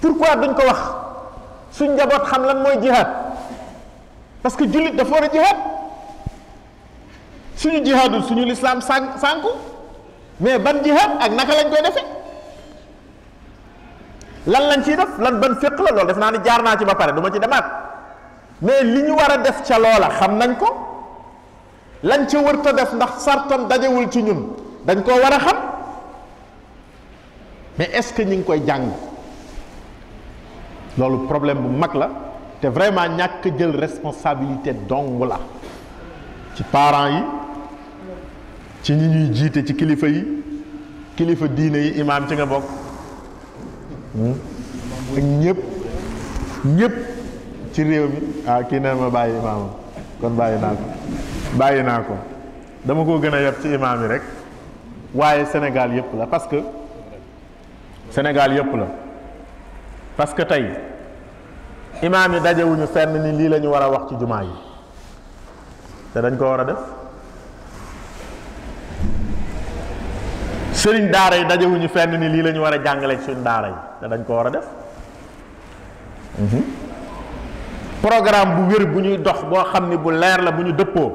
pourquoi duñ ko wax suñ njaboot xam lan mooy jihaad parce que jullit dafa war a jihaad suñu jihaadul suñu lislaam sàn sànku mais ban jihaad ak naka lañ koy defee lan lañ ciy def lan ban féq la loolu def naa ni jaar naa ci ba pare du ma ci demaat mais li ñu war a def ca loola xam nañ ko lañ ca wërta def ndax sartam dajewul ci ñun dañ koo war a xam mais est-ce que ñu ngi koy jàng loolu problème bu mag la te vraiment ñàkk jël responsabilité dong la ci parents yi ci ñi ñuy jiite ci kilifa yi kilifa diine yi imaam ci nga bokk Hmm? ak ñëpp ñëpp ci réew mi ah kii nee ma bàyyi imaamam kon bàyyi naa ko bàyyi naa ko dama koo gën a yab ci imaam yi rek waaye Sénégal yëpp la parce que Sénégal yëpp la parce que tey imaam yi dajewuñu fenn ni lii la ñu war a wax ci jumaa yi te dañ ko war a def sëriñ daara yi dajewuñu fenn ni lii lañu war a jàngale suñ daara yi te dañ ko war a def mhm. programme bu wér bu ñuy dox boo xam ni bu leer la bu ñu dëppoo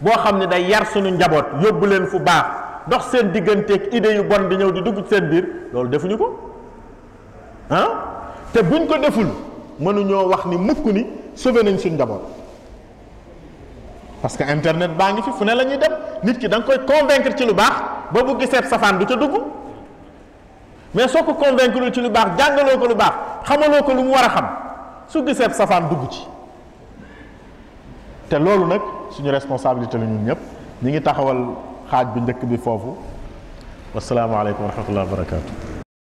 boo xam ni day yar suñu njaboot yóbbu leen fu baax dox seen digganteeg idée yu bon di ñëw di dugg seen biir loolu defuñu ko ah te buñ ko deful mënuñoo wax ni mukk ni sauvé nañ suñ njaboot parce que internet baa ngi fi fu ne la ñuy dem nit ki danga koy convaincre ci lu baax ba bu gisee safaan du ca dugg mais soo ko convaincre ci lu baax jàngaloo ko lu baax xamaloo ko lu mu war a xam su gisee safaan dugg ci te loolu nag suñu responsabilité la ñun ñëpp ñu ngi taxawal xaaj bu njëkk bi foofu wasalaamaaleykum wa rahmatullahi wa barakatu